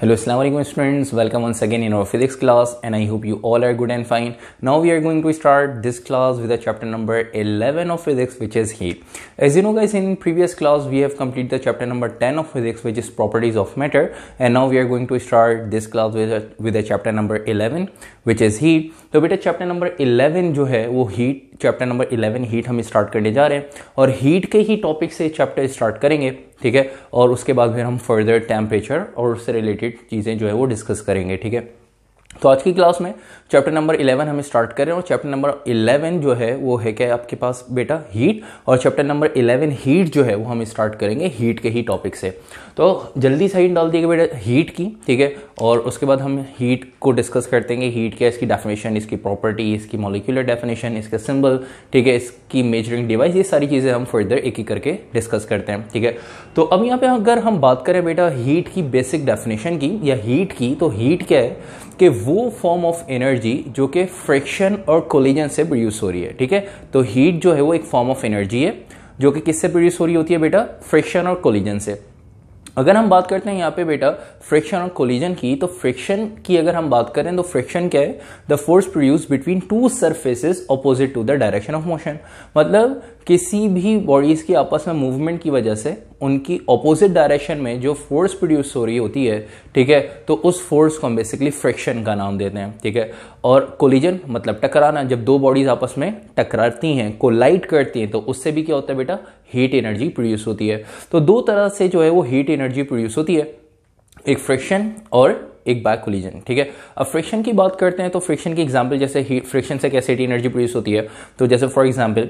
Hello, Assalamualaikum students. Welcome once again in our physics class and I hope you all are good and fine. Now we are going to start this class with the chapter number 11 of physics which is heat. As you know guys in previous class we have completed the chapter number 10 of physics which is properties of matter and now we are going to start this class with a, with the chapter number 11 which is heat तो बेटा chapter number 11 जो है, वो heat chapter number 11 heat हम start करने जा रहे हैं। और हीट के ही टॉपिक से चैप्टर स्टार्ट करेंगे, ठीक है? और उसके बाद फिर हम फर्दर टेम्परेचर और उससे रिलेटेड चीज़ें जो है, वो डिस्कस करेंगे, ठीक है? तो आज की क्लास में चैप्टर नंबर 11 हम स्टार्ट करें और चैप्टर नंबर 11 जो है, वो है क्या आपके पास बेटा? हीट और चैप्टर नंबर 11 हीट जो है, वो हम स्टार्ट करेंगे हीट के ही टॉपिक से। तो जल्दी से हीट डाल दिएगा बेटा हीट की, ठीक है? और उसके बाद हम हीट को डिस्कस करते हैं हीट क्या इसकी डेफिनेशन इसकी प्रॉपर्टी इसकी मोलिकुलर डेफिनेशन इसका सिंबल ठीक है, इसकी मेजरिंग डिवाइस ये सारी चीज़ें हम फर्दर एक ही करके डिस्कस करते हैं, ठीक है? तो अब यहाँ पे अगर हम बात करें बेटा हीट की बेसिक डेफिनेशन की, या हीट की तो हीट क्या है कि वो फॉर्म ऑफ़ एनर्जी जो कि फ्रिक्शन और कोलिजन से प्रोड्यूस हो रही है, ठीक है? तो हीट जो है वो एक फॉर्म ऑफ़ एनर्जी है, जो कि किससे प्रोड्यूस हो रही होती है बेटा? फ्रिक्शन और कोलिजन से। अगर हम बात करते हैं यहाँ पे बेटा फ्रिक्शन और कोलिजन की तो फ्रिक्शन की अगर हम बात करें तो फ्रिक्शन क्या है? The force produce between two surfaces opposite to the direction of motion मतलब किसी भी बॉडीज की आपस में मूवमेंट की वजह से उनकी ऑपोजिट डायरेक्शन में जो फोर्स प्रोड्यूस हो रही होती है, ठीक है तो उस फोर्स को हम बेसिकली फ्रिक्शन का नाम देते हैं, ठीक है। और कोलिजन मतलब टकराना, जब दो बॉडीज आपस में टकराती हैं कोलाइट करती हैं तो उससे भी क्या होता है बेटा? हीट एनर्जी प्रोड्यूस होती है। तो दो तरह से जो है वो हीट एनर्जी प्रोड्यूस होती है, एक फ्रिक्शन और एक बैक कोलिजन ठीक है। अब फ्रिक्शन की बात करते हैं तो फ्रिक्शन की एग्जांपल जैसे फ्रिक्शन से कैसे हीट एनर्जी प्रोड्यूस होती है? तो जैसे फॉर एग्जांपल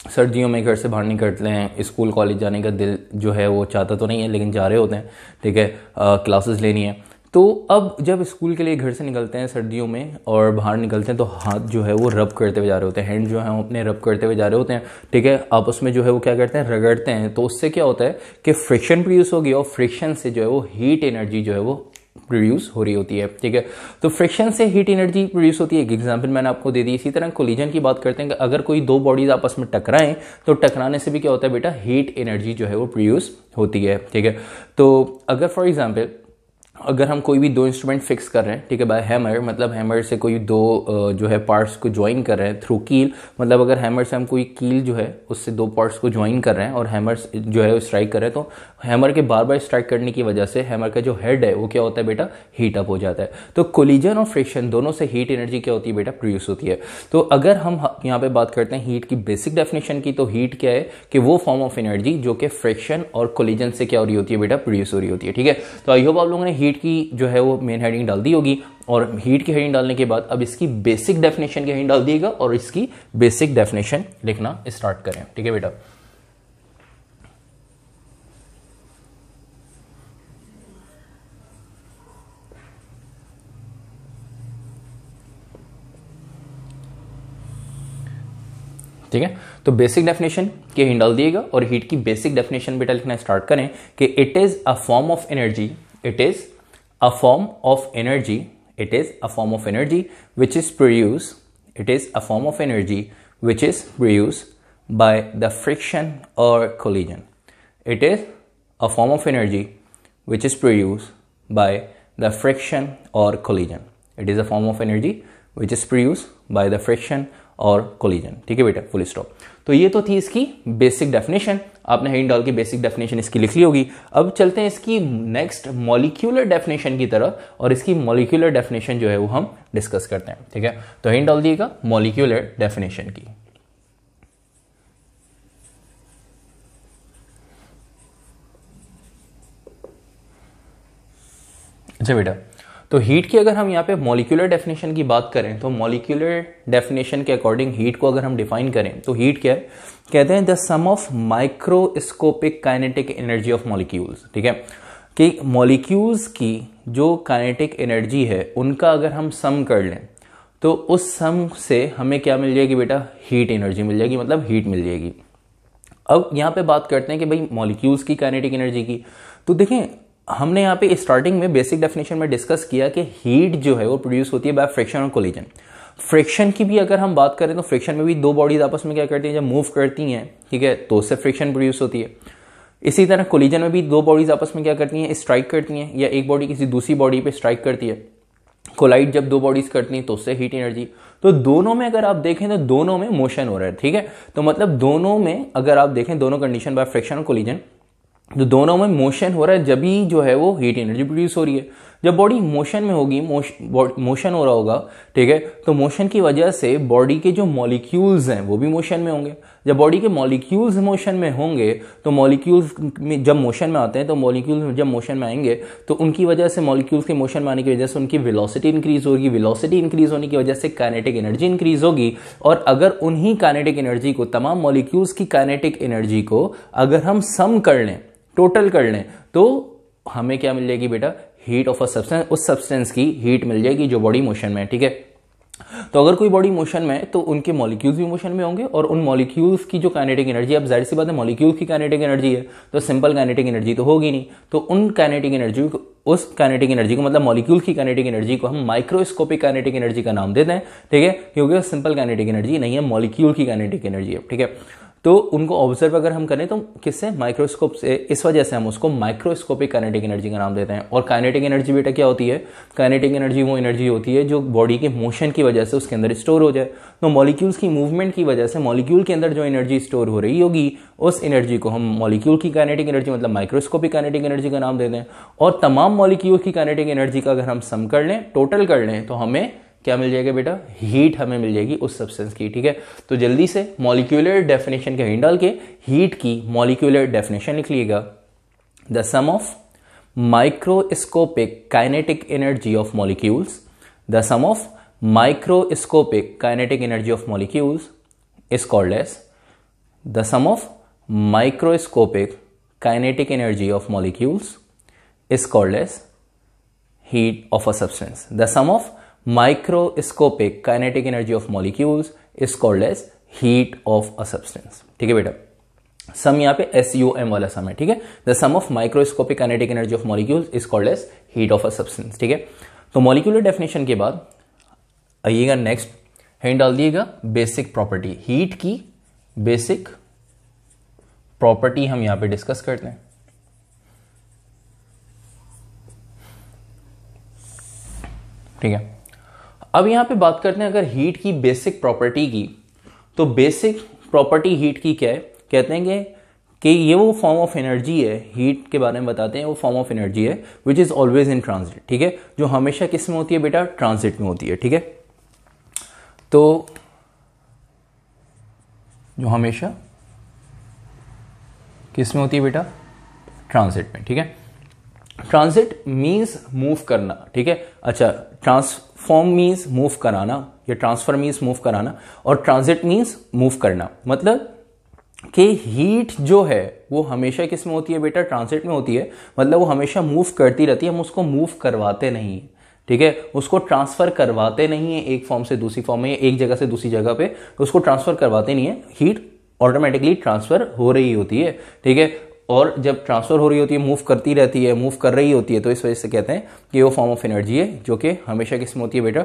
सर्दियों में घर से बाहर निकलते हैं, स्कूल, कॉलेज जाने का दिल जो है वो चाहता तो नहीं है, लेकिन जा रहे होते हैं, ठीक है क्लासेस लेनी है। तो अब जब स्कूल के लिए घर से निकलते हैं सर्दियों में और बाहर निकलते हैं तो हाथ जो है वो रब करते हुए जा रहे होते हैं, हैंड जो है वो अपने रब करते हुए जा रहे होते हैं, ठीक है। आपस में जो है वो क्या करते हैं, रगड़ते हैं। तो उससे क्या होता है कि फ्रिक्शन प्रोड्यूस होगी और फ्रिक्शन से जो है वो हीट एनर्जी जो है वो प्रोड्यूस हो रही होती है, ठीक है? तो फ्रिक्शन से हीट एनर्जी प्रोड्यूस होती है, एक एग्जांपल मैंने आपको दे दी। इसी तरह कोलिजन की बात करते हैं कि अगर कोई दो बॉडीज आपस में टकराएँ तो टकराने से भी क्या होता है बेटा? हीट एनर्जी जो है वो प्रोड्यूस होती है, ठीक है? तो अगर फॉर एग्ज़ाम्पल अगर हम कोई भी दो इंस्ट्रूमेंट फिक्स कर रहे हैं, ठीक है बाय हैमर मतलब हैमर से कोई दो जो है पार्ट्स को ज्वाइन कर रहे हैं थ्रू कील मतलब अगर हैमर से हम कोई कील जो है, उससे दो पार्ट्स को ज्वाइन कर रहे हैं और हैमर जो है स्ट्राइक कर रहे हैं तो हैमर के बार बार स्ट्राइक करने की वजह से हैमर का जो हेड है, वो क्या होता है बेटा? हीट अप हो जाता है। तो कोलिजन और फ्रिक्शन दोनों से हीट एनर्जी क्या होती है बेटा? प्रोड्यूस होती है। तो अगर हम यहाँ पे बात करते हैं हीट की बेसिक डेफिनेशन की तो हीट क्या है कि वो फॉर्म ऑफ़ एनर्जी जो कि फ्रिक्शन और कोलिजन से क्या हो रही होती है बेटा? प्रोड्यूस हो रही होती है, ठीक है? तो आई होप आप लोगों ने हीट की जो है वो मेन हेडिंग डाल दी होगी और हीट की हेडिंग डालने के बाद अब इसकी बेसिक डेफिनेशन की हेडिंग डाल दिएगा और इसकी बेसिक डेफिनेशन लिखना स्टार्ट करें, ठीक है बेटा? ठीक है? तो बेसिक डेफिनेशन के हिंडल दिएगा और हीट की बेसिक डेफिनेशन बेटा लिखना स्टार्ट करें कि it is a form of energy it is a form of energy it is a form of energy which is produce it is a form of energy which is produce by the friction और collision it is a form of energy which is produce by the friction और collision it is a form of energy which is produce by the friction और collision ठीक है बेटा? Full stop तो ये तो थी इसकी बेसिक डेफिनेशन आपने हेडिंग डाल के बेसिक डेफिनेशन इसकी लिख ली होगी. अब चलते हैं इसकी नेक्स्ट मॉलिक्यूलर डेफिनेशन की तरफ़ और इसकी मॉलिक्यूलर डेफिनेशन जो है वो हम डिस्कस करते हैं. ठीक है? तो हेडिंग डाल दिएगा मॉलिक्यूलर डेफिनेशन की. अच्छा बेटा तो हीट की अगर हम यहाँ पे मॉलिक्यूलर डेफिनेशन की बात करें तो मॉलिक्यूलर डेफिनेशन के अकॉर्डिंग हीट को अगर हम डिफाइन करें तो हीट क्या है? कहते हैं the sum of microscopic kinetic energy of molecules ठीक है? कि मॉलिक्यूल्स की जो काइनेटिक एनर्जी है, उनका अगर हम सम कर लें तो उस सम से हमें क्या मिल जाएगी बेटा? हीट एनर्जी मिल जाएगी मतलब हीट मिल जाएगी। अब यहाँ पे बात करते हैं कि भाई मॉलिक्यूल्स की काइनेटिक एनर्जी की। तो देखें हमने यहाँ पे स्टार्टिंग में बेसिक डेफिनेशन में डिस्कस किया कि हीट जो है वो प्रोड्यूस होती है बाय फ्रिक्शन और कोलिजन फ्रिक्शन की भी अगर हम बात करें तो फ्रिक्शन में भी दो बॉडीज आपस में क्या करती हैं, जब मूव करती हैं, ठीक है तो उससे फ्रिक्शन प्रोड्यूस होती है. इसी तरह कोलिजन में भी दो बॉडीज आपस में क्या करती हैं स्ट्राइक करती हैं, या एक बॉडी किसी दूसरी बॉडी पे स्ट्राइक करती है. कोलाइड जब दो बॉडीज करती हैं तो उससे हीट एनर्जी तो दोनों में अगर आप देखें तो दोनों में मोशन हो रहा है, ठीक है? तो मतलब दोनों में अगर आप देखें, दोनों कंडीशन बाय फ्रिक्शन और कोलिजन तो दोनों में मोशन हो रहा है, जब ही जो है वो हीट एनर्जी प्रोड्यूस हो रही है। जब बॉडी मोशन में होगी मोशन हो रहा होगा, ठीक है तो मोशन की वजह से बॉडी के जो मॉलिक्यूल्स हैं, वो भी मोशन में होंगे। जब बॉडी के मॉलिक्यूल्स मोशन में होंगे तो मॉलिक्यूल्स में, जब मोशन में आते हैं तो मॉलिक्यूल्स जब मोशन में आएँगे तो उनकी वजह से मॉलिक्यूल्स के मोशन में आने की वजह से उनकी वेलोसिटी इंक्रीज होगी। वेलोसिटी इंक्रीज होने की वजह से काइनेटिक एनर्जी इंक्रीज होगी। और अगर उन्हीं काइनेटिक एनर्जी को, तमाम मॉलिक्यूल्स की काइनेटिक एनर्जी को, अगर हम सम कर लें टोटल कर लें तो हमें क्या मिल जाएगी बेटा? हीट ऑफ़ अ सब्सटेंस उस सब्सटेंस की हीट मिल जाएगी जो बॉडी मोशन में है, ठीक है? तो अगर कोई बॉडी मोशन में है तो उनके मॉलिक्यूल्स भी मोशन में होंगे और उन मॉलिक्यूल्स की जो काइनेटिक एनर्जी अब ज़ाहिर सी बात है मॉलिक्यूल्स की काइनेटिक एनर्जी है तो सिंपल काइनेटिक एनर्जी तो होगी नहीं। तो उन काइनेटिक एनर्जी को, उस काइनेटिक एनर्जी को मतलब मॉलिक्यूल की काइनेटिक एनर्जी को हम माइक्रोस्कोपिक काइनेटिक एनर्जी का नाम देते हैं, ठीक है? क्योंकि सिंपल काइनेटिक एनर्जी नहीं है मॉलिक्यूल की काइनेटिक एनर्जी है, ठीक है? तो उनको ऑब्ज़र्व अगर हम करें तो किससे? माइक्रोस्कोप से। इस वजह से हम उसको माइक्रोस्कोपिक काइनेटिक एनर्जी का नाम देते हैं। और काइनेटिक एनर्जी बेटा क्या होती है? काइनेटिक एनर्जी वो एनर्जी होती है जो बॉडी के मोशन की वजह से उसके अंदर स्टोर हो जाए। तो मॉलिक्यूल्स की मूवमेंट की वजह से मॉलिक्यूल के अंदर जो एनर्जी स्टोर हो रही होगी, उस एनर्जी को हम मॉलिक्यूल की काइनेटिक एनर्जी मतलब माइक्रोस्कोपिक काइनेटिक एनर्जी का नाम देते हैं। और तमाम मॉलिक्यूल की काइनेटिक एनर्जी का अगर हम सम कर लें टोटल कर लें तो हमें क्या मिल जाएगा बेटा? हीट हमें मिल जाएगी उस सब्सटेंस की, ठीक है? तो जल्दी से मॉलिक्यूलर डेफिनेशन के हिंट डाल के हीट की मॉलिक्यूलर डेफिनेशन लिख लीजिएगा the sum of microscopic kinetic energy of molecules the sum of microscopic kinetic energy of molecules is called as the sum of microscopic kinetic energy of molecules is called as heat of a substance. The sum of microscopic kinetic energy of molecules is called as heat of a substance. ठीक है बेटा? सम यहाँ पे S U M वाला सम है, ठीक है? The sum of microscopic kinetic energy of molecules is called as heat of a substance ठीक है? तो मॉलिक्यूलर डेफिनेशन के बाद आइएगा नेक्स्ट हैंड डाल दिएगा बेसिक प्रॉपर्टी हीट की बेसिक प्रॉपर्टी हम यहाँ पे डिस्कस करते हैं ठीक है? अब यहाँ पे बात करते हैं अगर हीट की बेसिक प्रॉपर्टी की तो बेसिक प्रॉपर्टी हीट की क्या है? कहते हैं कि कि ये वो फॉर्म ऑफ़ एनर्जी है हीट के बारे में बताते हैं, वो फॉर्म ऑफ़ एनर्जी है which is always in transit ठीक है? जो हमेशा किसमें होती है बेटा? ट्रांजिट में होती है, ठीक है? तो जो हमेशा किसमें होती है बेटा? ट्रांजिट में, ठीक है? ट्रांजिट मीन्स मूव करना, ठीक है? अच्छा ट्रांसफॉर्म मीन्स मूव कराना, या ट्रांसफ़र मीन्स मूव कराना, और ट्रांजिट मीन्स मूव करना। मतलब कि हीट जो है, वो हमेशा किसमें होती है बेटा? ट्रांजिट में होती है। मतलब वो हमेशा मूव करती रहती है, हम उसको मूव करवाते नहीं है, ठीक है? उसको ट्रांसफ़र करवाते नहीं है एक फॉर्म से दूसरी फॉर्म में एक जगह से दूसरी जगह पे तो उसको ट्रांसफ़र करवाते नहीं है। हीट ऑटोमेटिकली ट्रांसफ़र हो रही होती है, ठीक है? और जब ट्रांसफ़र हो रही होती है मूव करती रहती है मूव कर रही होती है तो इस वजह से कहते हैं कि वो फॉर्म ऑफ़ एनर्जी है, जो कि हमेशा किसमें होती है बेटा?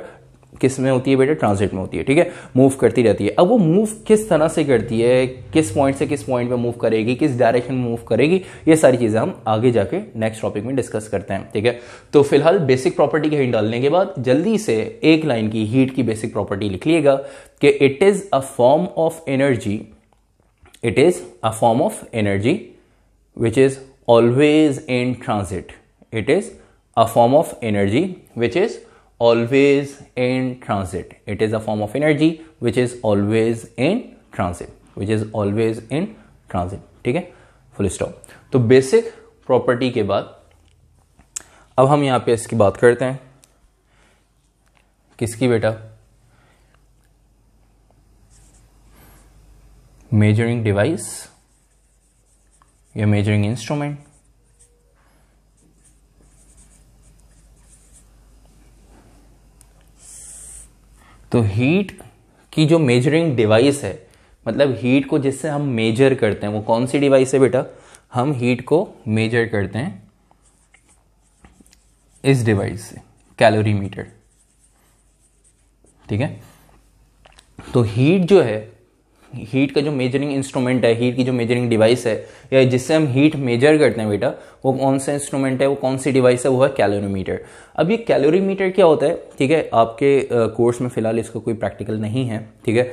किसमें होती है बेटा? ट्रांजिट में होती है, ठीक है? मूव करती रहती है। अब वो मूव किस तरह से करती है, किस पॉइंट से किस पॉइंट पे मूव करेगी, किस डायरेक्शन में मूव करेगी, ये सारी चीज़ें हम आगे जाके नेक्स्ट टॉपिक में डिस्कस करते हैं, ठीक है? तो फ़िलहाल बेसिक प्रॉपर्टी के हिंट डालने के बाद जल्दी से एक लाइन की हीट की बेसिक प्रॉपर्टी लिख लिएगा कि it is a form of energy it is a form of energy which is always in transit. It is a form of energy which is always in transit. It is a form of energy which is always in transit. Which is always in transit. ठीक है full stop तो basic property के बाद अब हम यहाँ पे इसकी बात करते हैं किसकी बेटा मेजरिंग डिवाइस या मेजरिंग इंस्ट्रूमेंट तो हीट की जो मेजरिंग डिवाइस है मतलब हीट को जिससे हम मेजर करते हैं, वो कौन सी डिवाइस है बेटा? हम हीट को मेजर करते हैं इस डिवाइस से कैलोरी मीटर ठीक है? तो हीट जो है हीट का जो मेजरिंग इंस्ट्रूमेंट है हीट की जो मेजरिंग डिवाइस है, या जिससे हम हीट मेजर करते हैं बेटा, वो कौन सा इंस्ट्रूमेंट है, वो कौन सी डिवाइस है, वो है कैलोरीमीटर अब ये कैलोरीमीटर क्या होता है? ठीक है, आपके कोर्स में फ़िलहाल इसका कोई प्रैक्टिकल नहीं है, ठीक है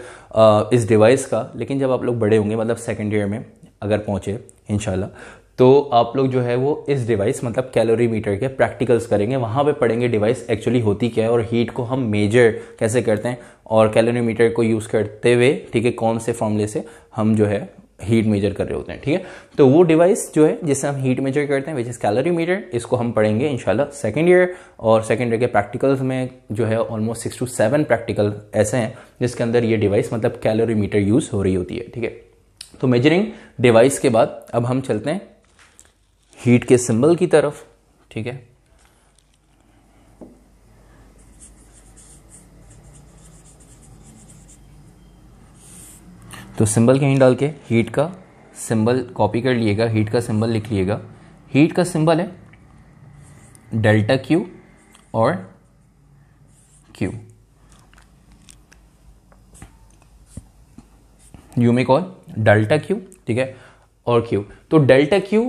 इस डिवाइस का, लेकिन जब आप लोग बड़े होंगे मतलब सेकेंड ईयर में, अगर पहुँचे इनशाला तो आप लोग जो है वो इस डिवाइस मतलब कैलोरी मीटर के प्रैक्टिकल्स करेंगे। वहाँ पे पढ़ेंगे डिवाइस एक्चुअली होती क्या है और हीट को हम मेजर कैसे करते हैं और कैलोरी मीटर को यूज़ करते हुए, ठीक है, कौन से फॉर्मूले से हम जो है हीट मेजर कर रहे होते हैं, ठीक है? तो वो डिवाइस जो है, जिससे हम हीट मेजर करते हैं विच इज़ कैलोरी मीटर इसको हम पढ़ेंगे इंशाल्लाह सेकेंड ईयर और सेकेंड ईयर के प्रैक्टिकल्स में जो है almost six to seven practical ऐसे हैं, जिसके अंदर ये डिवाइस मतलब कैलोरी मीटर यूज़ हो रही होती है, ठीक है? तो मेजरिंग डिवाइस के बाद अब हम चलते हैं हीट के सिंबल की तरफ़, ठीक है? तो सिंबल कहीं डाल के हीट का सिंबल कॉपी कर लिएगा हीट का सिंबल लिख लिएगा। हीट का सिंबल है डेल्टा क्यू और Q you may call delta Q ठीक है? और क्यू तो डेल्टा क्यू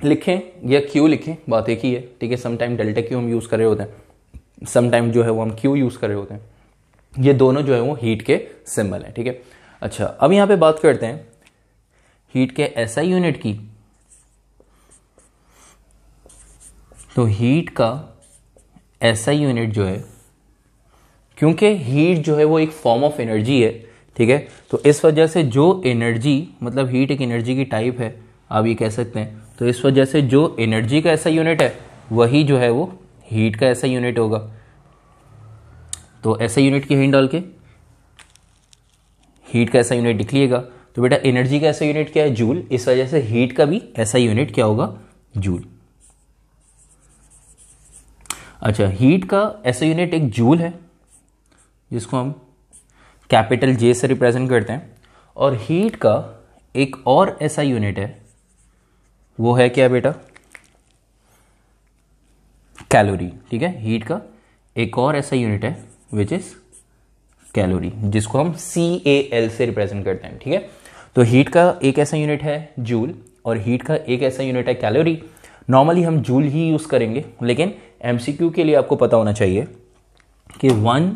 लिखें या क्यू लिखें, बात एक ही है, ठीक है? समटाइम डेल्टा क्यू हम यूज़ कर रहे होते हैं। समटाइम जो है वो हम क्यू यूज़ कर रहे होते हैं। ये दोनों जो है वो हीट के सिंबल हैं, ठीक है? अच्छा अब यहाँ पे बात करते हैं। हीट के ऐसा यूनिट की तो हीट का ऐसा यूनिट जो है, क्योंकि हीट जो है वो एक फॉर्म ऑफ़ एनर्जी है, ठीक है? तो इस वजह से जो एनर्जी मतलब हीट एक एनर्जी की टाइप है, आप ये कह सकते हैं तो इस वजह से जो एनर्जी का ऐसा यूनिट है, वही जो है वो हीट का ऐसा यूनिट होगा। तो ऐसा यूनिट की हिंट डाल के हीट का ऐसा यूनिट लिख तो बेटा एनर्जी का ऐसा यूनिट क्या है? जूल इस वजह से हीट का भी ऐसा यूनिट क्या होगा? जूल अच्छा हीट का ऐसा यूनिट एक जूल है, जिसको हम कैपिटल जे से रिप्रेजेंट करते हैं। और हीट का एक और ऐसा यूनिट है वो है क्या बेटा? कैलोरी ठीक है? हीट का एक और ऐसा यूनिट है विच इज़ कैलोरी जिसको हम सी ए एल से रिप्रेजेंट करते हैं, ठीक है? तो हीट का एक ऐसा यूनिट है जूल और हीट का एक ऐसा यूनिट है कैलोरी नॉर्मली हम जूल ही यूज़ करेंगे, लेकिन एमसीक्यू के लिए आपको पता होना चाहिए कि one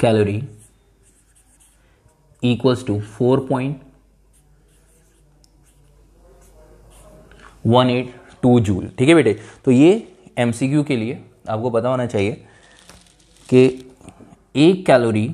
calorie equals to four point one eight two joule ठीक है बेटे? तो ये एमसीक्यू के लिए आपको पता होना चाहिए कि एक कैलोरी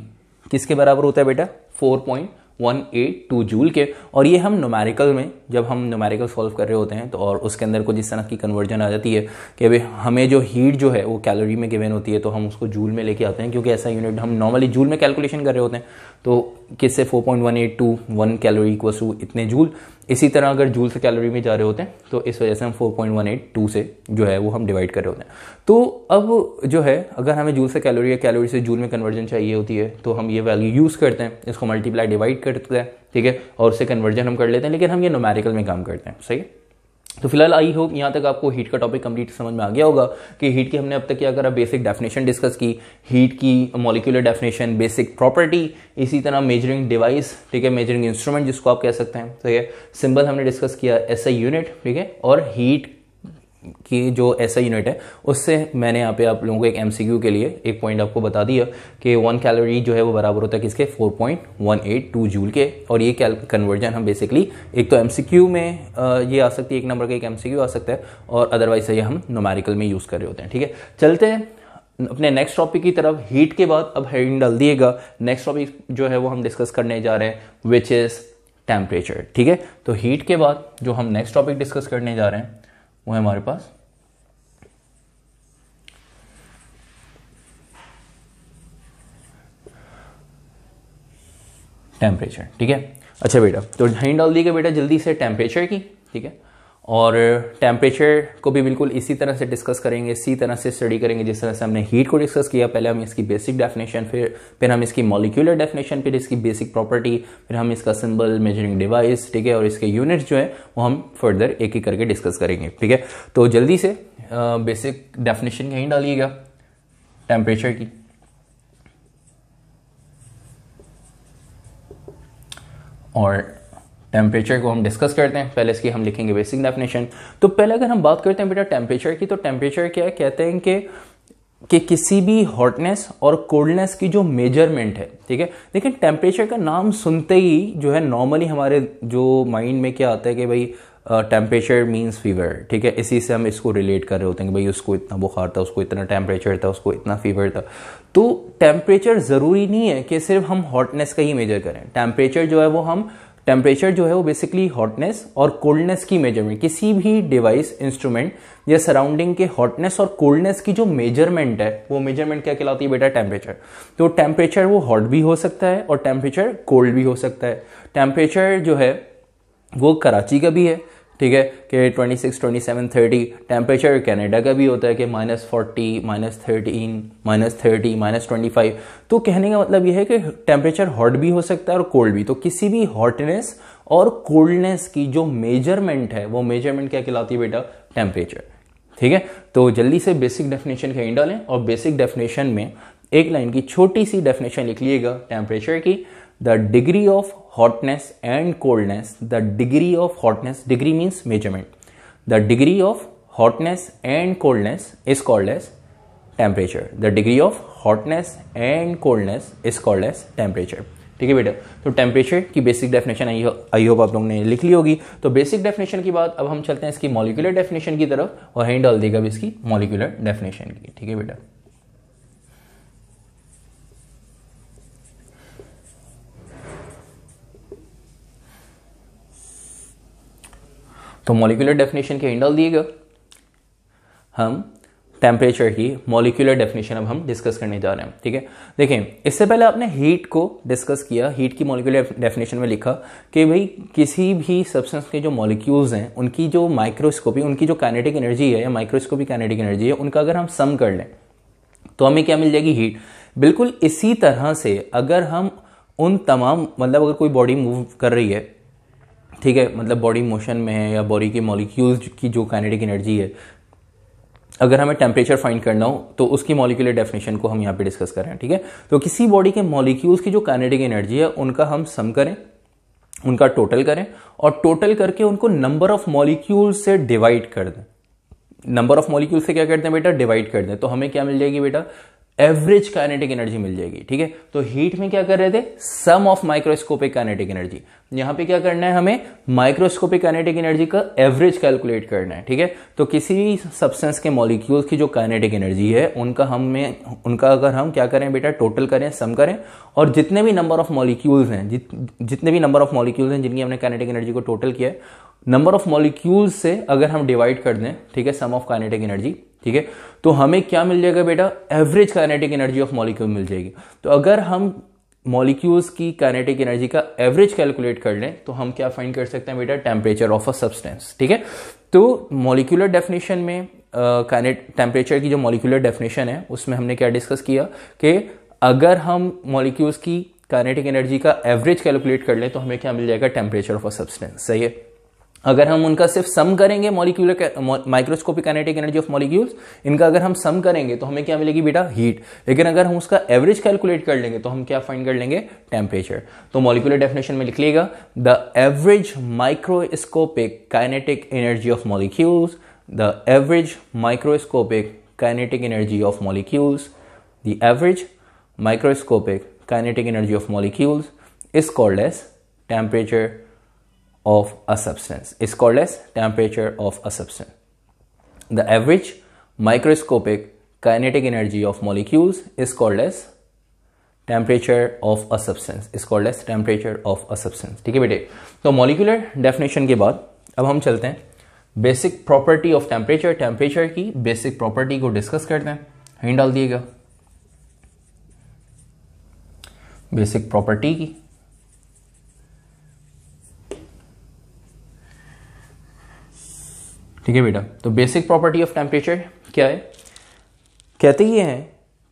किसके बराबर होता है बेटा? Four point one eight two joule के। और ये हम नोमेरिकल में, जब हम नोमेरिकल सॉल्व कर रहे होते हैं तो और उसके अंदर कुछ इस तरह की कन्वर्जन आ जाती है कि भाई हमें जो हीट जो है, वो कैलोरी में गिवन होती है तो हम उसको जूल में लेके आते हैं, क्योंकि ऐसा यूनिट हम नॉर्मली जूल में कैलकुलेशन कर रहे होते हैं। तो किससे? Four point one eight two one calorie equal to इतने जूल इसी तरह अगर जूल से कैलोरी में जा रहे होते हैं तो इस वजह से हम 4.182 से जो है वो हम डिवाइड कर रहे होते हैं। तो अब जो है, अगर हमें जूल से कैलोरी या कैलोरी से जूल में कन्वर्जन चाहिए होती है तो हम ये वैल्यू यूज़ करते हैं, इसको मल्टीप्लाई डिवाइड करते हैं, ठीक है? और उससे कन्वर्जन हम कर लेते हैं, लेकिन हम ये नोमेरिकल में काम करते हैं, सही है? तो फ़िलहाल आई होप यहाँ तक आपको हीट का टॉपिक कंप्लीट समझ में आ गया होगा कि हीट की हमने अब तक क्या करा बेसिक डेफिनेशन डिस्कस की हीट की मॉलिक्यूलर डेफिनेशन बेसिक प्रॉपर्टी इसी तरह मेजरिंग डिवाइस ठीक है मेजरिंग इंस्ट्रूमेंट जिसको आप कह सकते हैं। ठीक है सिंबल हमने डिस्कस किया एस यूनिट ठीक है, और हीट की जो ऐसा यूनिट है, उससे मैंने यहाँ पे आप लोगों को एक एमसीक्यू के लिए एक पॉइंट आपको बता दिया कि वन कैलोरी जो है वो बराबर होता है किसके? 4.182 जूल के। और ये कन्वर्जन हम बेसिकली एक तो एमसीक्यू में ये आ सकती है, एक नंबर का एक एमसीक्यू आ सकता है और अदरवाइज़ ये हम नोमेरिकल में यूज़ कर रहे होते हैं, ठीक है? चलते हैं, अपने नेक्स्ट टॉपिक की तरफ़ हीट के बाद अब हेडिंग डाल दिएगा। नेक्स्ट टॉपिक जो है वो हम डिस्कस करने जा रहे हैं विच इज़ टेम्परेचर ठीक है? तो हीट के बाद जो हम नेक्स्ट टॉपिक डिस्कस करने जा रहे हैं वो है हमारे पास। टेम्परेचर ठीक है? अच्छा बेटा तो ढाई डाल दी बेटा जल्दी से टेम्परेचर की, ठीक है? और टेम्परेचर को भी बिल्कुल इसी तरह से डिस्कस करेंगे, इसी तरह से स्टडी करेंगे, जिस तरह से हमने हीट को डिस्कस किया। पहले हम इसकी बेसिक डेफिनेशन फिर फिर हम इसकी मॉलिक्यूलर डेफिनेशन फिर इसकी बेसिक प्रॉपर्टी फिर हम इसका सिंबल मेजरिंग डिवाइस ठीक है? और इसके यूनिट्स जो है, वो हम फर्दर एक एक करके डिस्कस करेंगे, ठीक है? तो जल्दी से बेसिक डेफिनेशन यहीं डालिएगा टेम्परेचर की। और टेम्परेचर को हम डिस्कस करते हैं। पहले इसकी हम लिखेंगे बेसिक डेफिनेशन तो पहले अगर हम बात करते हैं बेटा टेम्परेचर की तो टेम्परेचर क्या है? कहते हैं कि कि किसी भी हॉटनेस और कोल्डनेस की जो मेज़रमेंट है, ठीक है? लेकिन टेम्परेचर का नाम सुनते ही जो है नॉर्मली हमारे जो माइंड में क्या आता है कि भाई टेम्परेचर मीन्स फीवर ठीक है? इसी से हम इसको रिलेट कर रहे होते हैं कि भाई उसको इतना बुखार था, उसको इतना टेम्परेचर था, उसको इतना फीवर था। तो टेम्परेचर ज़रूरी नहीं है कि सिर्फ़ हम हॉटनेस का ही मेजर करें। टेम्परेचर जो है वो हम टेम्परेचर जो है वो बेसिकली हॉटनेस और कोल्डनेस की मेज़रमेंट किसी भी डिवाइस इंस्ट्रूमेंट या सराउंडिंग के हॉटनेस और कोल्डनेस की जो मेज़रमेंट है, वो मेज़रमेंट क्या कहलाती है बेटा? टेम्परेचर तो टेम्परेचर वो हॉट भी हो सकता है और टेम्परेचर कोल्ड भी हो सकता है। टेम्परेचर जो है, वो कराची का भी है। ठीक है कि 26, 27, 30 टेम्परेचर कनाडा का भी होता है कि minus forty minus thirteen minus thirty minus twenty five तो कहने का मतलब यह है कि टेम्परेचर हॉट भी हो सकता है और कोल्ड भी। तो किसी भी हॉटनेस और कोल्डनेस की जो मेज़रमेंट है वो मेज़रमेंट क्या कहलाती है बेटा? टेम्परेचर ठीक है? तो जल्दी से बेसिक डेफिनेशन कहीं डालें और बेसिक डेफिनेशन में एक लाइन की छोटी सी डेफिनेशन लिख लीजिएगा टेम्परेचर की। The degree of hotness and coldness the degree of hotness degree means measurement the degree of hotness and coldness is called as temperature the degree of hotness and coldness is called as temperature ठीक है बेटा तो temperature की basic definition आई hope आप लोगों ने लिख ली होगी तो बेसिक डेफिनेशन की बात अब हम चलते हैं इसकी मॉलिकुलर डेफिनेशन की तरफ़ और यहीं डाल देगा अब इसकी मॉलिकुलर डेफिनेशन की ठीक है बेटा तो मॉलिकुलर डेफिनेशन के इंडल दिएगा हम टेम्परेचर की मॉलिकुलर डेफिनेशन अब हम डिस्कस करने जा रहे हैं, ठीक है? देखें, इससे पहले आपने हीट को डिस्कस किया हीट की मॉलिकुलर डेफिनेशन में लिखा कि भाई किसी भी सब्सटेंस के जो मॉलिक्यूल्स हैं, उनकी जो माइक्रोस्कोपी उनकी जो काइनेटिक एनर्जी है या माइक्रोस्कोपी काइनेटिक एनर्जी है, उनका अगर हम सम कर लें तो हमें क्या मिल जाएगी हीट बिल्कुल इसी तरह से अगर हम उन तमाम मतलब अगर कोई बॉडी मूव कर रही है ठीक है मतलब बॉडी मोशन में है या बॉडी के मॉलिक्यूल्स की जो काइनेटिक एनर्जी है, अगर हमें टेम्परेचर फाइंड करना हो तो उसकी मॉलिकुलर डेफिनेशन को हम यहाँ पे डिस्कस कर रहे हैं, ठीक है? तो किसी बॉडी के मॉलिक्यूल्स की जो काइनेटिक एनर्जी है, उनका हम सम करें, उनका टोटल करें और टोटल करके उनको नंबर ऑफ़ मॉलिक्यूल से डिवाइड कर दें। नंबर ऑफ़ मॉलिक्यूल से क्या करते हैं बेटा? डिवाइड कर दें। तो हमें क्या मिल जाएगी बेटा? एवरेज काइनेटिक एनर्जी मिल जाएगी ठीक है? तो हीट में क्या कर रहे थे? Sum of microscopic kinetic energy. यहाँ पे क्या करना है हमें? माइक्रोस्कोपिक काइनेटिक एनर्जी का एवरेज कैलकुलेट करना है ठीक है? तो किसी भी सब्सटेंस के मॉलिक्यूल्स की जो काइनेटिक एनर्जी है उनका हमें उनका अगर हम क्या करें बेटा? टोटल करें सम करें और जितने भी नंबर ऑफ़ मॉलिक्यूल्स हैं जित, जितने भी नंबर ऑफ़ मॉलिक्यूल्स हैं जिनकी हमने काइनेटिक एनर्जी को टोटल किया है नंबर ऑफ़ मॉलिक्यूल्स से अगर हम डिवाइड कर दें ठीक है? सम ऑफ़ काइनेटिक एनर्जी ठीक है? तो हमें क्या मिल जाएगा बेटा? Average kinetic energy of molecule मिल जाएगी। तो अगर हम मॉलिक्यूल्स की काइनेटिक एनर्जी का एवरेज कैलकुलेट कर लें तो हम क्या फाइंड कर सकते हैं बेटा? टेम्परेचर ऑफ़ अ सब्सटेंस ठीक है? तो मॉलिक्यूलर डेफिनेशन में टेम्परेचर की जो मॉलिक्यूलर डेफिनेशन है, उसमें हमने क्या डिस्कस किया कि अगर हम मॉलिक्यूल्स की काइनेटिक एनर्जी का एवरेज कैलकुलेट कर लें तो हमें क्या मिल जाएगा? टेम्परेचर ऑफ़ अ सब्सटेंस सही है? अगर हम उनका सिर्फ़ सम करेंगे molecular microscopic kinetic energy of molecules इनका अगर हम सम करेंगे तो हमें क्या मिलेगी बेटा? हीट लेकिन अगर हम उसका एवरेज कैलकुलेट कर लेंगे तो हम क्या फाइंड कर लेंगे? टेम्परेचर तो मॉलिक्यूलर डेफिनेशन में लिख लिएगा the average microscopic kinetic energy of molecules the average microscopic kinetic energy of molecules the average microscopic kinetic energy of molecules is called as temperature of a substance is called as temperature of a substance. The average microscopic kinetic energy of molecules is called as temperature of a substance is called as temperature of a substance ठीक है बेटे तो molecular definition के बाद अब हम चलते हैं basic property of temperature temperature की बेसिक प्रॉपर्टी को डिस्कस करते हैं हिंड डाल दिएगा बेसिक प्रॉपर्टी की ठीक है बेटा? तो बेसिक प्रॉपर्टी ऑफ़ टेम्परेचर क्या है? कहते ये हैं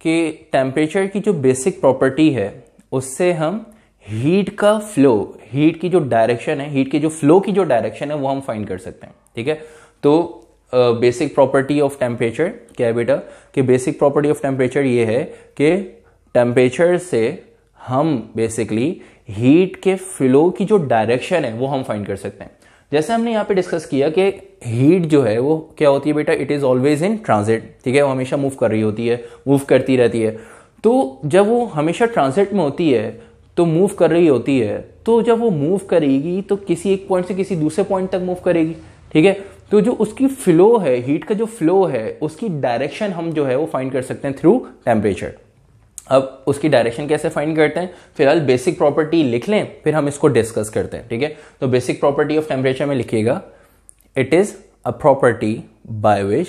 कि टेम्परेचर की जो बेसिक प्रॉपर्टी है उससे हम हीट का फ्लो हीट की जो डायरेक्शन है हीट की जो फ्लो की जो डायरेक्शन है वो हम फाइंड कर सकते हैं ठीक है? तो बेसिक प्रॉपर्टी ऑफ़ टेम्परेचर क्या है बेटा? कि बेसिक प्रॉपर्टी ऑफ़ टेम्परेचर ये है कि टेम्परेचर से हम बेसिकली हीट के फ्लो की जो डायरेक्शन है वो हम फाइंड कर सकते हैं। जैसे हमने यहाँ पे डिस्कस किया कि हीट जो है वो क्या होती है बेटा? It is always in transit ठीक है? वो हमेशा मूव कर रही होती है मूव करती रहती है। तो जब वो हमेशा ट्रांजिट में होती है तो मूव कर रही होती है तो जब वो मूव करेगी तो किसी एक पॉइंट से किसी दूसरे पॉइंट तक मूव करेगी, ठीक है? तो जो उसकी फ्लो है हीट का जो फ्लो है, उसकी डायरेक्शन हम जो है वो फाइंड कर सकते हैं थ्रू टेम्परेचर अब उसकी डायरेक्शन कैसे फाइंड करते हैं? फ़िलहाल बेसिक प्रॉपर्टी लिख लें, फिर हम इसको डिस्कस करते हैं, ठीक है? तो बेसिक प्रॉपर्टी ऑफ़ टेम्परेचर में लिखिएगा it is a property by which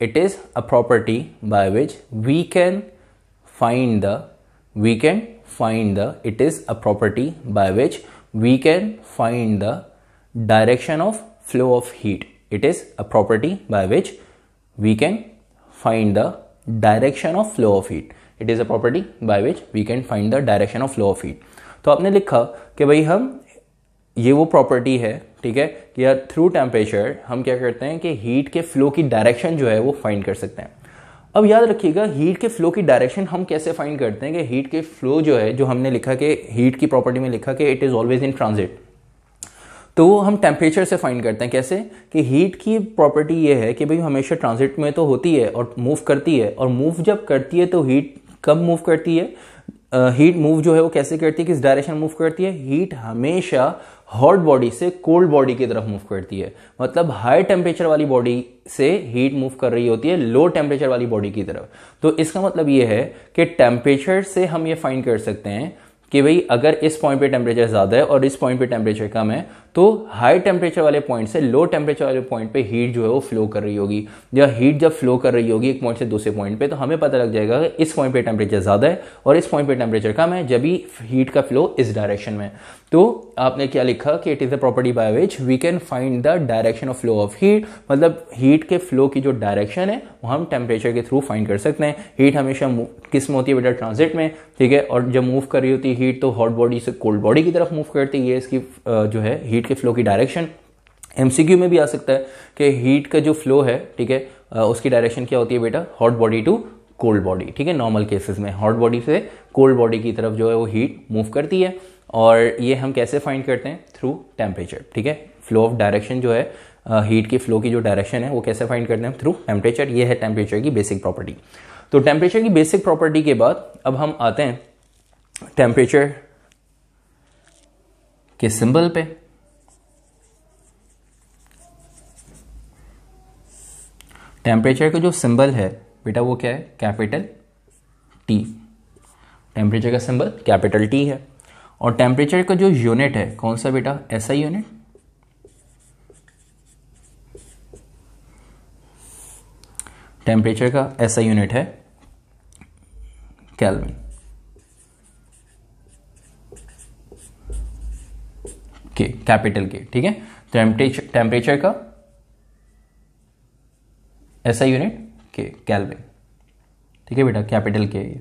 it is a property by which we can find the we can find the it is a property by which we can find the direction of flow of heat it is a property by which we can find the direction of flow of heat. It is a property by which we can find the direction of flow of heat तो आपने लिखा कि भाई हम, ये वो property है, ठीक है, कि यार थ्रू टेम्परेचर हम क्या करते हैं कि हीट के फ्लो की डायरेक्शन जो है वो फाइंड कर सकते हैं। अब याद रखिएगा हीट के फ्लो की डायरेक्शन हम कैसे फाइंड करते हैं कि हीट के फ्लो जो है, जो हमने लिखा कि हीट की प्रॉपर्टी में लिखा कि it is always in transit तो वो हम टेम्परेचर से फाइंड करते हैं। कैसे? कि हीट की प्रॉपर्टी ये है कि भाई हमेशा ट्रांजिट में तो होती है और मूव करती है और मूव जब करती है तो हीट कब मूव करती है? हीट uh, मूव जो है वो कैसे करती है? किस डायरेक्शन मूव करती है? हीट हमेशा हॉट बॉडी से कोल्ड बॉडी की तरफ़ मूव करती है। मतलब हाई टेम्परेचर वाली बॉडी से हीट मूव कर रही होती है लो टेम्परेचर वाली बॉडी की तरफ़। तो इसका मतलब ये है कि टेम्परेचर से हम ये फाइंड कर सकते हैं कि भाई अगर इस पॉइंट पे टेम्परेचर ज़्यादा है और इस पॉइंट पे टेम्परेचर कम है तो हाई टेम्परेचर वाले पॉइंट से लो टेम्परेचर वाले पॉइंट पे हीट जो है वो फ्लो कर रही होगी। या हीट जब फ्लो कर रही होगी एक पॉइंट से दूसरे पॉइंट पे तो हमें पता लग जाएगा कि इस पॉइंट पे टेम्परेचर ज़्यादा है और इस पॉइंट पे टेम्परेचर कम है, जब भी हीट का फ्लो इस डायरेक्शन में। तो आपने क्या लिखा कि it is a property by which we can find the direction of flow of heat मतलब हीट के फ्लो की जो डायरेक्शन है, वो हम टेम्परेचर के थ्रू फाइंड कर सकते हैं। हीट हमेशा किसमें होती है बेटा ट्रांजिट में, ठीक है? और जब मूव कर रही होती है हीट तो हॉट बॉडी से कोल्ड बॉडी की तरफ़ मूव करती है। इसकी जो है हीट के फ्लो की डायरेक्शन एमसीक्यू में भी आ सकता है कि हीट का जो फ्लो है, ठीक है उसकी डायरेक्शन क्या होती है बेटा? Hot body to cold body ठीक है? नॉर्मल केसेस में हॉट बॉडी से कोल्ड बॉडी की तरफ़ जो है वो हीट मूव करती है और ये हम कैसे फाइंड करते हैं? थ्रू टेम्परेचर ठीक है? फ्लो ऑफ़ डायरेक्शन जो है हीट की फ्लो की जो डायरेक्शन है, वो कैसे फाइंड करते हैं? थ्रू टेम्परेचर ये है टेम्परेचर की बेसिक प्रॉपर्टी तो टेम्परेचर की बेसिक प्रॉपर्टी के बाद अब हम आते हैं टेम्परेचर के सिंबल पे। टेम्परेचर का जो सिंबल है, बेटा वो क्या है? कैपिटल टी टेम्परेचर का सिंबल कैपिटल टी है। और टेम्परेचर का जो यूनिट है, कौन सा बेटा? ऐसा यूनिट टेम्परेचर का ऐसा यूनिट है कैलविन के कैपिटल के ठीक है? टेम्परेचर टेम्परेचर का ऐसा यूनिट के कैलविन ठीक है बेटा? कैपिटल के ये।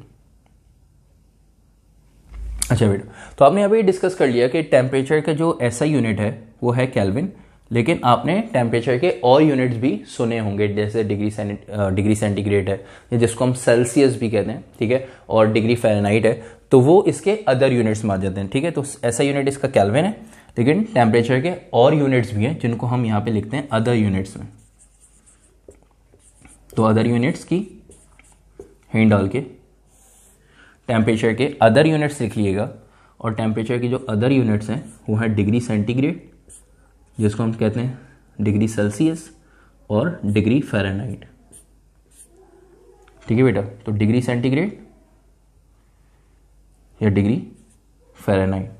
अच्छा बेटा तो आपने अभी डिस्कस कर लिया कि टेम्परेचर का जो ऐसा यूनिट है, वो है कैलविन लेकिन आपने टेम्परेचर के और यूनिट्स भी सुने होंगे, जैसे डिग्री डिग्री सेंटीग्रेड है जिसको हम सेल्सियस भी कहते हैं, ठीक है? और डिग्री फेरेनाइट है तो वो इसके अदर यूनिट्स में आ जाते हैं, ठीक है? तो ऐसा यूनिट इसका कैलविन है, लेकिन टेम्परेचर के और यूनिट्स भी हैं, जिनको हम यहाँ पे लिखते हैं अदर यूनिट्स में। तो अदर यूनिट्स की हिंड डाल के टेम्परेचर के अदर यूनिट्स लिख लिएगा और टेम्परेचर की जो अदर यूनिट्स हैं, वो है डिग्री सेंटीग्रेड जिसको हम कहते हैं डिग्री सेल्सियस और डिग्री फ़ारेनहाइट ठीक है बेटा? तो डिग्री सेंटीग्रेड या डिग्री फ़ारेनहाइट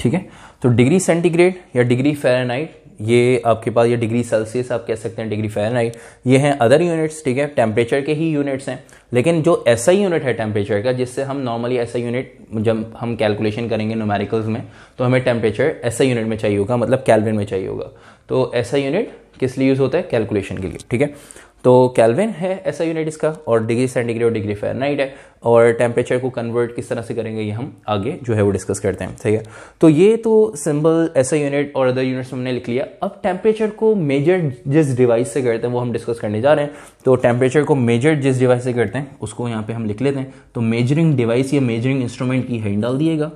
ठीक है? तो डिग्री सेंटीग्रेड या डिग्री फ़ारेनहाइट, ये आपके पास, ये डिग्री सेल्सियस आप कह सकते हैं डिग्री फ़ारेनहाइट। ये हैं अदर यूनिट्स, ठीक है? टेम्परेचर के ही यूनिट्स हैं। लेकिन जो ऐसा यूनिट है टेम्परेचर का, जिससे हम नॉर्मली ऐसा यूनिट जब हम कैलकुलेशन करेंगे न्यूमेरिकल्स में तो हमें टेम्परेचर ऐसा यूनिट में चाहिए होगा मतलब कैलविन में चाहिए होगा। तो ऐसा यूनिट किस लिए यूज़ होता है? कैलकुलेशन के लिए, ठीक है? तो कैलविन है ऐसा यूनिट इसका, और डिग्री सेंटीग्रेड और डिग्री फ़ारेनहाइट है, और टेम्परेचर को कन्वर्ट किस तरह से करेंगे, ये हम आगे जो है वो डिस्कस करते हैं ठीक है? तो ये तो सिंबल ऐसा यूनिट और अदर यूनिट्स हमने लिख लिया। अब टेम्परेचर को मेजर जिस डिवाइस से करते हैं, वो हम डिस्कस करने जा रहे हैं। तो टेम्परेचर को मेजर जिस डिवाइस से करते हैं, उसको यहाँ पे हम लिख लेते हैं। तो मेजरिंग डिवाइस या मेजरिंग इंस्ट्रूमेंट की हेड डाल दिएगा।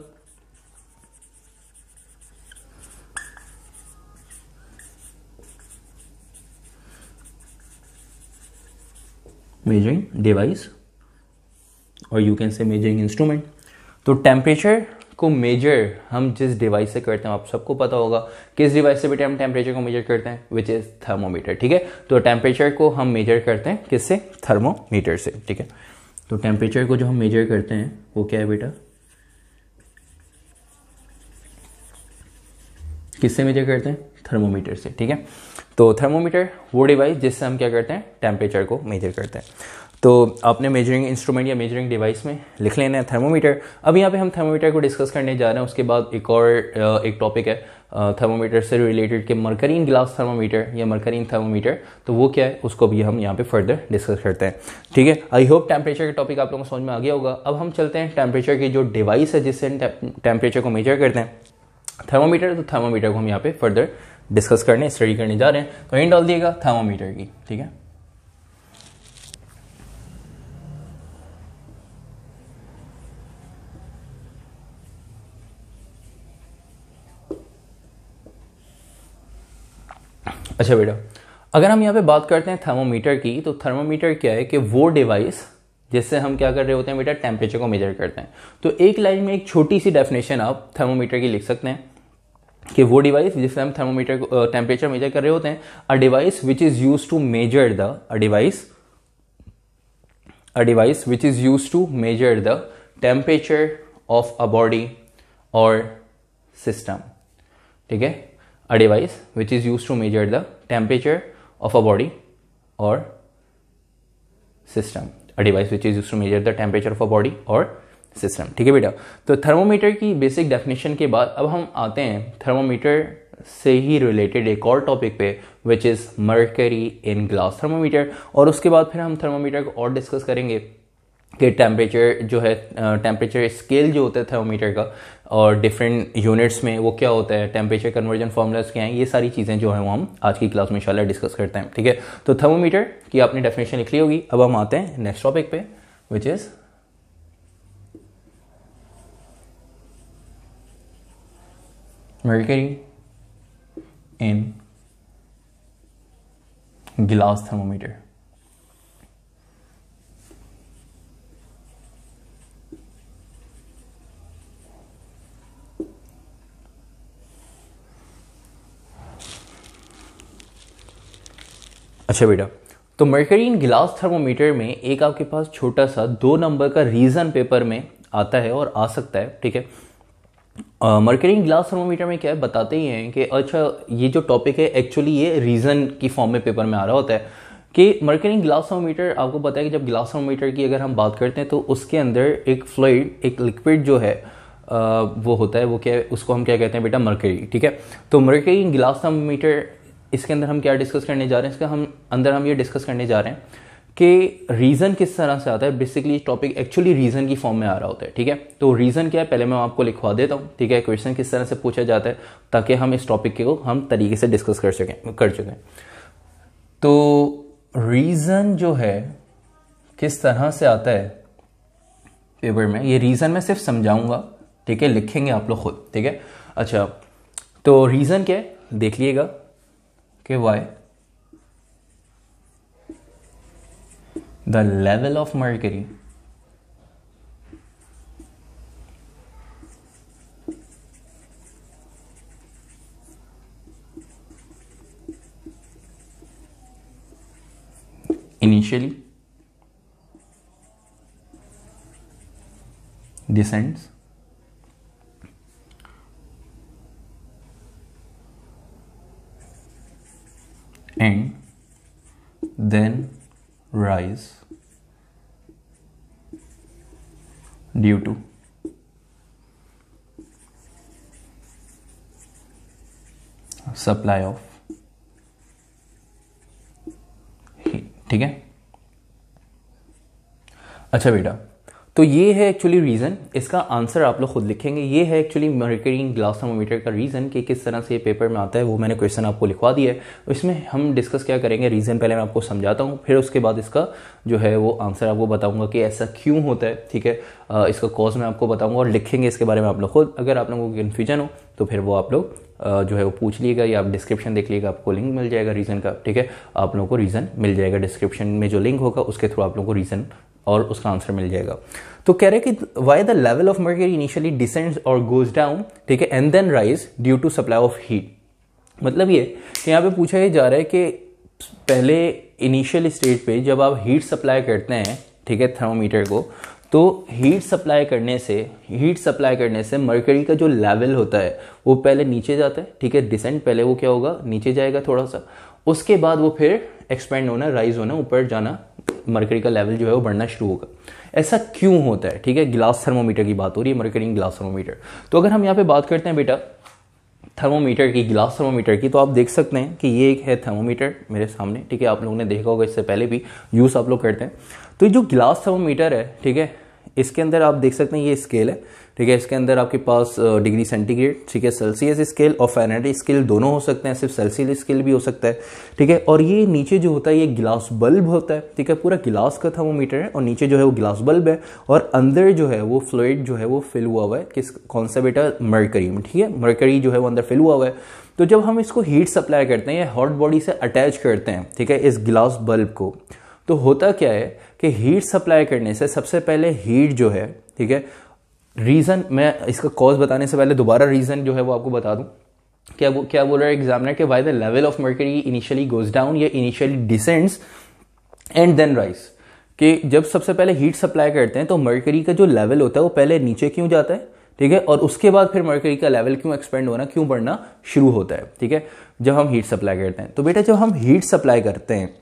मेजरिंग डिवाइस और you can say measuring instrument तो टेम्परेचर को मेजर हम जिस डिवाइस से करते हैं, आप सबको पता होगा किस डिवाइस से बेटे हम टेम्परेचर को मेजर करते हैं विच इज़ थर्मोमीटर ठीक है? तो टेम्परेचर को हम मेजर करते हैं किससे? थर्मोमीटर से, ठीक है? तो टेम्परेचर को जो हम मेजर करते हैं, वो क्या है बेटा? किससे मेजर करते हैं? थर्मोमीटर से, ठीक है? तो थर्मोमीटर वो डिवाइस जिससे हम क्या करते हैं? टेम्परेचर को मेजर करते हैं। तो आपने मेजरिंग इंस्ट्रूमेंट या मेजरिंग डिवाइस में लिख लेना है थर्मोमीटर अब यहाँ पे हम थर्मोमीटर को डिस्कस करने जा रहे हैं, उसके बाद एक और एक टॉपिक है थर्मोमीटर से रिलेटेड के मरकरीन ग्लास थर्मोमीटर या मरकरीन थर्मोमीटर तो वो क्या है? उसको भी हम यहाँ पे फर्दर डिस्कस करते हैं, ठीक है? आई होप टेम्परेचर का टॉपिक आप लोगों को समझ में आ गया होगा। अब हम चलते हैं टेम्परेचर की जो डिवाइस है, जिससे टेम्परेचर को मेजर करते हैं। थर्मोमीटर तो थर्मोमीटर को हम यहाँ पे फर्दर डिस्कस करने स्टडी करने जा रहे हैं। तो इन डाल दिएगा थर्मोमीटर की, ठीक है? अच्छा बेटा, अगर हम यहाँ पे बात करते हैं थर्मोमीटर की तो थर्मोमीटर क्या है कि वो डिवाइस जिससे हम क्या कर रहे होते हैं बेटा टेम्परेचर को मेजर करते हैं। तो एक लाइन में एक छोटी सी डेफिनेशन आप थर्मोमीटर की लिख सकते हैं। कि वो डिवाइस जिससे हम थर्मोमीटर को टेम्परेचर मेजर कर रहे होते हैं a device which is use to measure the a device a device which is use to measure the temperature of a body और सिस्टम ठीक है? A device which is use to measure the temperature of a body और system a device which is use to measure the temperature of a body और system, ठीक है बेटा? तो thermometer की बेसिक डेफिनेशन के बाद अब हम आते हैं थर्मोमीटर से ही रिलेटेड एक और टॉपिक पे which is mercury in glass thermometer और उसके बाद फिर हम थर्मोमीटर को और डिस्कस करेंगे कि टेम्परेचर जो है टेम्परेचर स्केल जो होता है थर्मोमीटर का और डिफरेंट यूनिट्स में वो क्या होता है टेम्परेचर कन्वर्जन फॉर्मूलाज क्या हैं, ये सारी चीज़ें जो हैं वो हम आज की क्लास में इंशाल्लाह डिस्कस करते हैं, ठीक है? तो थर्मोमीटर की आपने डेफिनेशन लिख ली होगी। अब हम आते हैं नेक्स्ट टॉपिक पे which is mercury in glass thermometer. अच्छा बेटा तो मर्करी इन ग्लास थर्मोमीटर में एक आपके पास छोटा सा दो नंबर का रीजन पेपर में आता है और आ सकता है, ठीक है मर्करी ग्लास थर्मोमीटर में क्या है बताते ही हैं कि अच्छा ये जो टॉपिक है एक्चुअली ये रीज़न की फॉर्म में पेपर में आ रहा होता है कि मर्करी ग्लास थर्मोमीटर आपको पता है कि जब ग्लास थर्मोमीटर की अगर हम बात करते हैं तो उसके अंदर एक फ्लूड एक लिक्विड जो है आ, वो होता है वो क्या है उसको हम क्या कहते हैं बेटा मर्करी ठीक है? तो मर्करी ग्लास थर्मोमीटर इसके अंदर हम क्या डिस्कस करने जा रहे हैं इसका हम अंदर हम ये डिस्कस करने जा रहे हैं कि रीज़न किस तरह से आता है? बेसिकली टॉपिक एक्चुअली रीज़न की फॉर्म में आ रहा होता है, ठीक है? तो रीज़न क्या है? पहले मैं आपको लिखवा देता हूँ, ठीक है? क्वेश्चन किस तरह से पूछा जाता है, ताकि हम इस टॉपिक को हम तरीके से डिस्कस कर सकें, कर चुके तो रीज़न जो है, किस तरह से आता है पेपर में? ये रीज़न मैं सिर्फ़ समझाऊँगा, ठीक है? लिखेंगे आप लोग खुद, ठीक है? अच्छा तो रीज़न क्या है? देख लीजिएगा कि why the level of mercury. Initially descends. And then rise due to supply of heat ठीक है अच्छा बेटा तो ये है एक्चुअली रीज़न इसका आंसर आप लोग खुद लिखेंगे। ये है एक्चुअली मर्करी ग्लास थर्मोमीटर का रीज़न कि किस तरह से ये पेपर में आता है, वो मैंने क्वेश्चन आपको लिखवा दिया है। तो इसमें हम डिस्कस क्या करेंगे? रीज़न पहले मैं आपको समझाता हूँ, फिर उसके बाद इसका जो है वो आंसर आपको बताऊँगा कि ऐसा क्यों होता है, ठीक है? इसका कॉज मैं आपको बताऊँगा और लिखेंगे इसके बारे में आप लोग खुद। अगर आप लोगों को कन्फ्यूज़न हो तो फिर वो आप लोग जो है वो पूछ लीजिएगा या आप डिस्क्रिप्शन देख लीजिएगा आपको लिंक मिल जाएगा रीज़न का, ठीक है? आप लोगों को रीज़न मिल जाएगा डिस्क्रिप्शन में जो लिंक होगा, उसके थ्रू आप लोगों को रीज़न और उसका आंसर मिल जाएगा। तो कह रहे कि why the level of mercury initially descends और गोज डाउन ठीक है and then rise due to supply of heat मतलब ये कि यहाँ पे पूछा ये जा रहा है कि पहले इनिशियल स्टेज पे जब आप हीट सप्लाई करते हैं, ठीक है थर्मोमीटर को तो हीट सप्लाई करने से हीट सप्लाई करने से मर्करी का जो लेवल होता है, वो पहले नीचे जाता है, ठीक है? डिसेंट पहले वो क्या होगा? नीचे जाएगा थोड़ा सा। उसके बाद वो फिर एक्सपेंड होना राइज होना, ऊपर जाना मरकरी का लेवल जो है वो बढ़ना शुरू होगा। ऐसा क्यों होता है, ठीक है? गिलास थर्मोमीटर की बात हो रही है मरकरी ग्लास थर्मोमीटर तो अगर हम यहाँ पे बात करते हैं बेटा थर्मोमीटर की गिलास थर्मोमीटर की तो आप देख सकते हैं कि ये एक है थर्मोमीटर मेरे सामने, ठीक है? आप लोगों ने देखा होगा इससे पहले भी यूज़ आप लोग करते हैं। तो ये जो गिलास थर्मोमीटर है, ठीक है? इसके अंदर आप देख सकते हैं ये स्केल है। ठीक है, इसके अंदर आपके पास डिग्री सेंटीग्रेड ठीक है सेल्सियस स्केल और फैरेनहाइट स्केल दोनों हो सकते हैं, सिर्फ़ सेल्सियस स्केल भी हो सकता है, ठीक है, और ये नीचे जो होता है, ये गिलास बल्ब होता है, ठीक है, पूरा गिलास का थर्मोमीटर है और नीचे जो है वो गिलास बल्ब है और अंदर जो है वो फ्लोइड जो है वो फिल हुआ हुआ है, किस, कौन सा बेटा? मरकरी में, ठीक है मरकरी जो है वो अंदर फिल हुआ हुआ है। तो जब हम इसको हीट सप्लाई करते हैं, या हॉट बॉडी से अटैच करते हैं, ठीक है, इस गिलास बल्ब को तो होता क्या है कि हीट सप्लाई करने से सबसे पहले हीट जो है, ठीक है रीज़न मैं इसका कॉज बताने से पहले दोबारा रीज़न जो है वो आपको बता दूँ। क्या वो, क्या बोल रहा है एग्जामिनर के why the level of mercury initially goes down या initially descends and then rise कि जब सबसे पहले हीट सप्लाई करते हैं तो मर्करी का जो लेवल होता है वो पहले नीचे क्यों जाता है, ठीक है, और उसके बाद फिर मर्करी का लेवल क्यों एक्सपेंड होना, क्यों बढ़ना शुरू होता है, ठीक है, जब हम हीट सप्लाई करते हैं। तो बेटा जब हम हीट सप्लाई करते हैं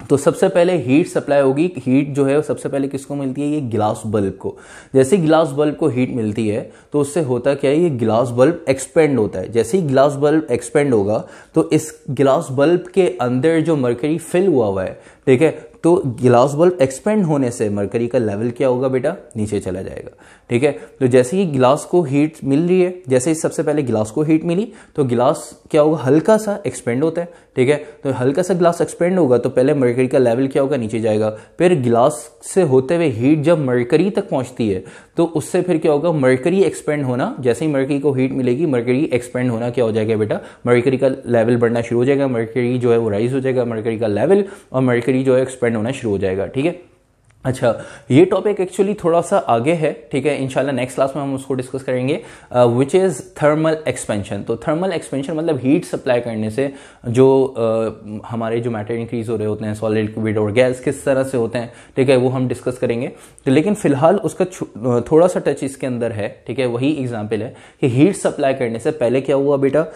तो सबसे पहले हीट सप्लाई होगी। हीट जो है सबसे पहले किसको मिलती है? ये गिलास बल्ब को। जैसे ही गिलास बल्ब को हीट मिलती है तो उससे होता क्या है? ये गिलास बल्ब एक्सपेंड होता है। जैसे ही गिलास बल्ब एक्सपेंड होगा तो इस गिलास बल्ब के अंदर जो मरकरी फिल हुआ हुआ है, ठीक है? तो गिलास बल्ब एक्सपेंड होने से मरकरी का लेवल क्या होगा बेटा? नीचे चला जाएगा। ठीक है? तो जैसे ही गिलास को हीट मिल रही है, जैसे ही सबसे पहले गिलास को हीट मिली तो गिलास क्या होगा? हल्का सा एक्सपेंड होता है, ठीक है? तो हल्का सा गिलास एक्सपेंड होगा तो पहले मरकरी का लेवल क्या होगा? नीचे जाएगा। फिर गिलास से होते हुए हीट जब मरकरी तक पहुँचती है तो उससे फिर क्या होगा? मरकरी एक्सपेंड होना, जैसे ही मरकरी को हीट मिलेगी मरकरी एक्सपेंड होना क्या हो जाएगा बेटा? मरकरी का लेवल बढ़ना शुरू हो जाएगा मरकरी जो है वो राइज हो जाएगा मरकरी का लेवल और मरकरी जो है एक्सपेंड होना शुरू हो जाएगा, ठीक है? अच्छा ये टॉपिक एक्चुअली थोड़ा सा आगे है ठीक है? इंशाल्लाह नेक्स्ट क्लास में हम उसको डिस्कस करेंगे विच इज़ थर्मल एक्सपेंशन तो थर्मल एक्सपेंशन मतलब हीट सप्लाई करने से जो uh, हमारे जो मैटर इंक्रीज हो रहे होते हैं सॉलिड लिक्विड और गैस किस तरह से होते हैं ठीक है? वो हम डिस्कस करेंगे। तो लेकिन फ़िलहाल उसका थोड़ा सा टच इसके अंदर है ठीक है? वही एग्ज़ाम्पल है कि हीट सप्लाई करने से पहले क्या हुआ बेटा?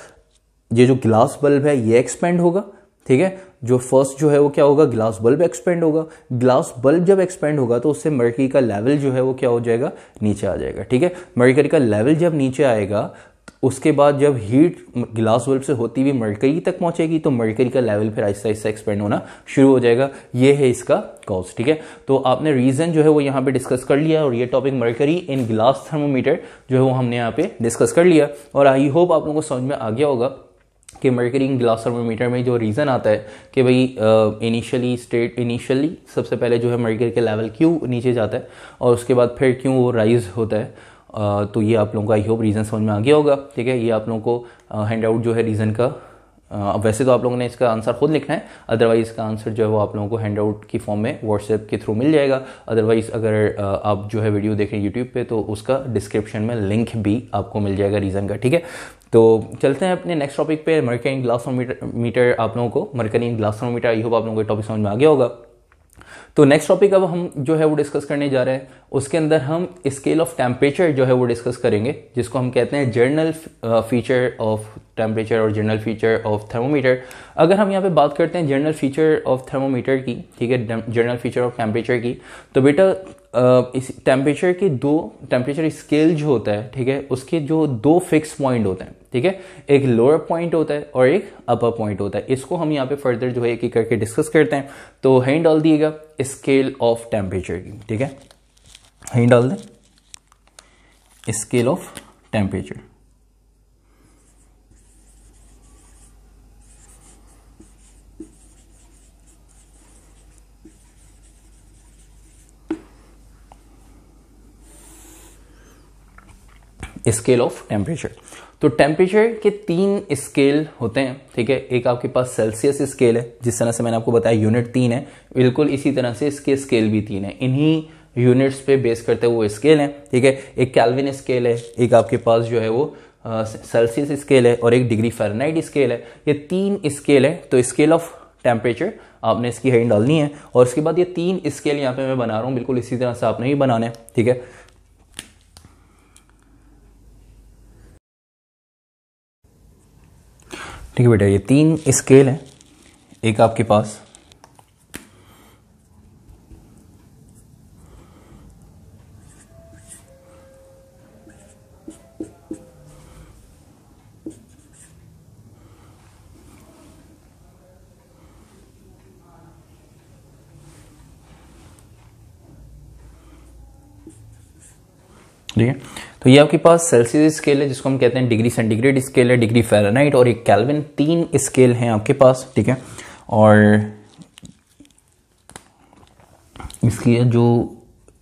ये जो ग्लास बल्ब है ये एक्सपेंड होगा ठीक है? जो फ़र्स्ट जो है वो क्या होगा? ग्लास बल्ब एक्सपेंड होगा। ग्लास बल्ब जब एक्सपेंड होगा तो उससे मर्करी का लेवल जो है वो क्या हो जाएगा? नीचे आ जाएगा। ठीक है? मर्करी का लेवल जब नीचे आएगा, उसके बाद जब हीट ग्लास बल्ब से होती हुई मर्करी तक पहुंचेगी तो मर्करी का लेवल फिर आहिस्ता आहिस्ता एक्सपेंड होना शुरू हो जाएगा। ये है इसका कॉज ठीक है? तो आपने रीजन जो है वो यहाँ पे डिस्कस कर लिया और ये topic mercury in glass thermometer जो है वो हमने यहाँ पे डिस्कस कर लिया। और आई होप आप लोगों को समझ में आ गया होगा कि ग्लास थर्मोमीटर में जो रीज़न आता है कि भाई इनिशियली स्टेट इनिशियली सबसे पहले जो है मर्करी के लेवल क्यों नीचे जाता है और उसके बाद फिर क्यों वो राइज होता है uh, तो ये आप लोगों का आई होप रीज़न समझ में आ गया होगा ठीक है? ये आप लोगों को हैंड आउट जो है रीज़न का अब वैसे तो आप लोगों ने इसका आंसर खुद लिखना है अदरवाइज़ इसका आंसर जो है वो आप लोगों को हैंड आउट की फॉर्म में व्हाट्सएप के थ्रू मिल जाएगा। अदरवाइज़ अगर आप जो है वीडियो देख रहे हैं यूट्यूब पे तो उसका डिस्क्रिप्शन में लिंक भी आपको मिल जाएगा रीज़न का ठीक है? तो चलते हैं अपने नेक्स्ट टॉपिक पे मर्करीन ग्लास मीटर आप लोगों को mercury in glass metre I hope आप लोगों को टॉपिक समझ में आ गया होगा। तो नेक्स्ट टॉपिक अब हम जो है वो डिस्कस करने जा रहे हैं। उसके अंदर हम स्केल ऑफ़ टेम्परेचर जो है वो डिस्कस करेंगे, जिसको हम कहते हैं जर्नल फीचर ऑफ़ टेम्परेचर और जर्नल फीचर ऑफ़ थर्मोमीटर अगर हम यहाँ पे बात करते हैं जर्नल फीचर ऑफ़ थर्मोमीटर की, ठीक है जर्नल फीचर ऑफ़ टेम्परेचर की तो बेटा इस टेम्परेचर के दो टेम्परेचर स्केल जो होता है, ठीक है, उसके जो दो फिक्स पॉइंट होते हैं। ठीक है? एक लोअर पॉइंट होता है और एक अपर पॉइंट होता है। इसको हम यहाँ पे फर्दर जो है एक एक करके डिस्कस करते हैं। तो हैंड डाल दिएगा स्केल ऑफ़ टेम्परेचर की, ठीक है? हैंड डाल दें। Scale of temperature scale of temperature तो टेम्परेचर के तीन स्केल होते हैं, ठीक है? एक आपके पास सेल्सियस स्केल है, जिस तरह से मैंने आपको बताया यूनिट तीन है। बिल्कुल इसी तरह से इसके स्केल भी तीन है। इन्हीं यूनिट्स पे बेस करते हुए स्केल है, ठीक है? एक कैलविन स्केल है, एक आपके पास जो है वो सेल्सियस स्केल है, और एक डिग्री फेरनाइट स्केल है। ये तीन स्केल है तो स्केल ऑफ़ टेम्परेचर आपने इसकी हेडिंग डालनी है, और उसके बाद ये तीन स्केल यहाँ पे मैं बना रहा हूँ। बिल्कुल इसी तरह से आपने ही बनाना है, ठीक है? ठीक है बेटा ये तीन स्केल हैं। एक आपके पास। ठीक है। तो ये आपके पास सेल्सियस स्केल है, जिसको हम कहते हैं डिग्री सेंटीग्रेड स्केल है डिग्री फेरानाइट और एक कैलविन तीन स्केल हैं आपके पास, ठीक है? और इसकी जो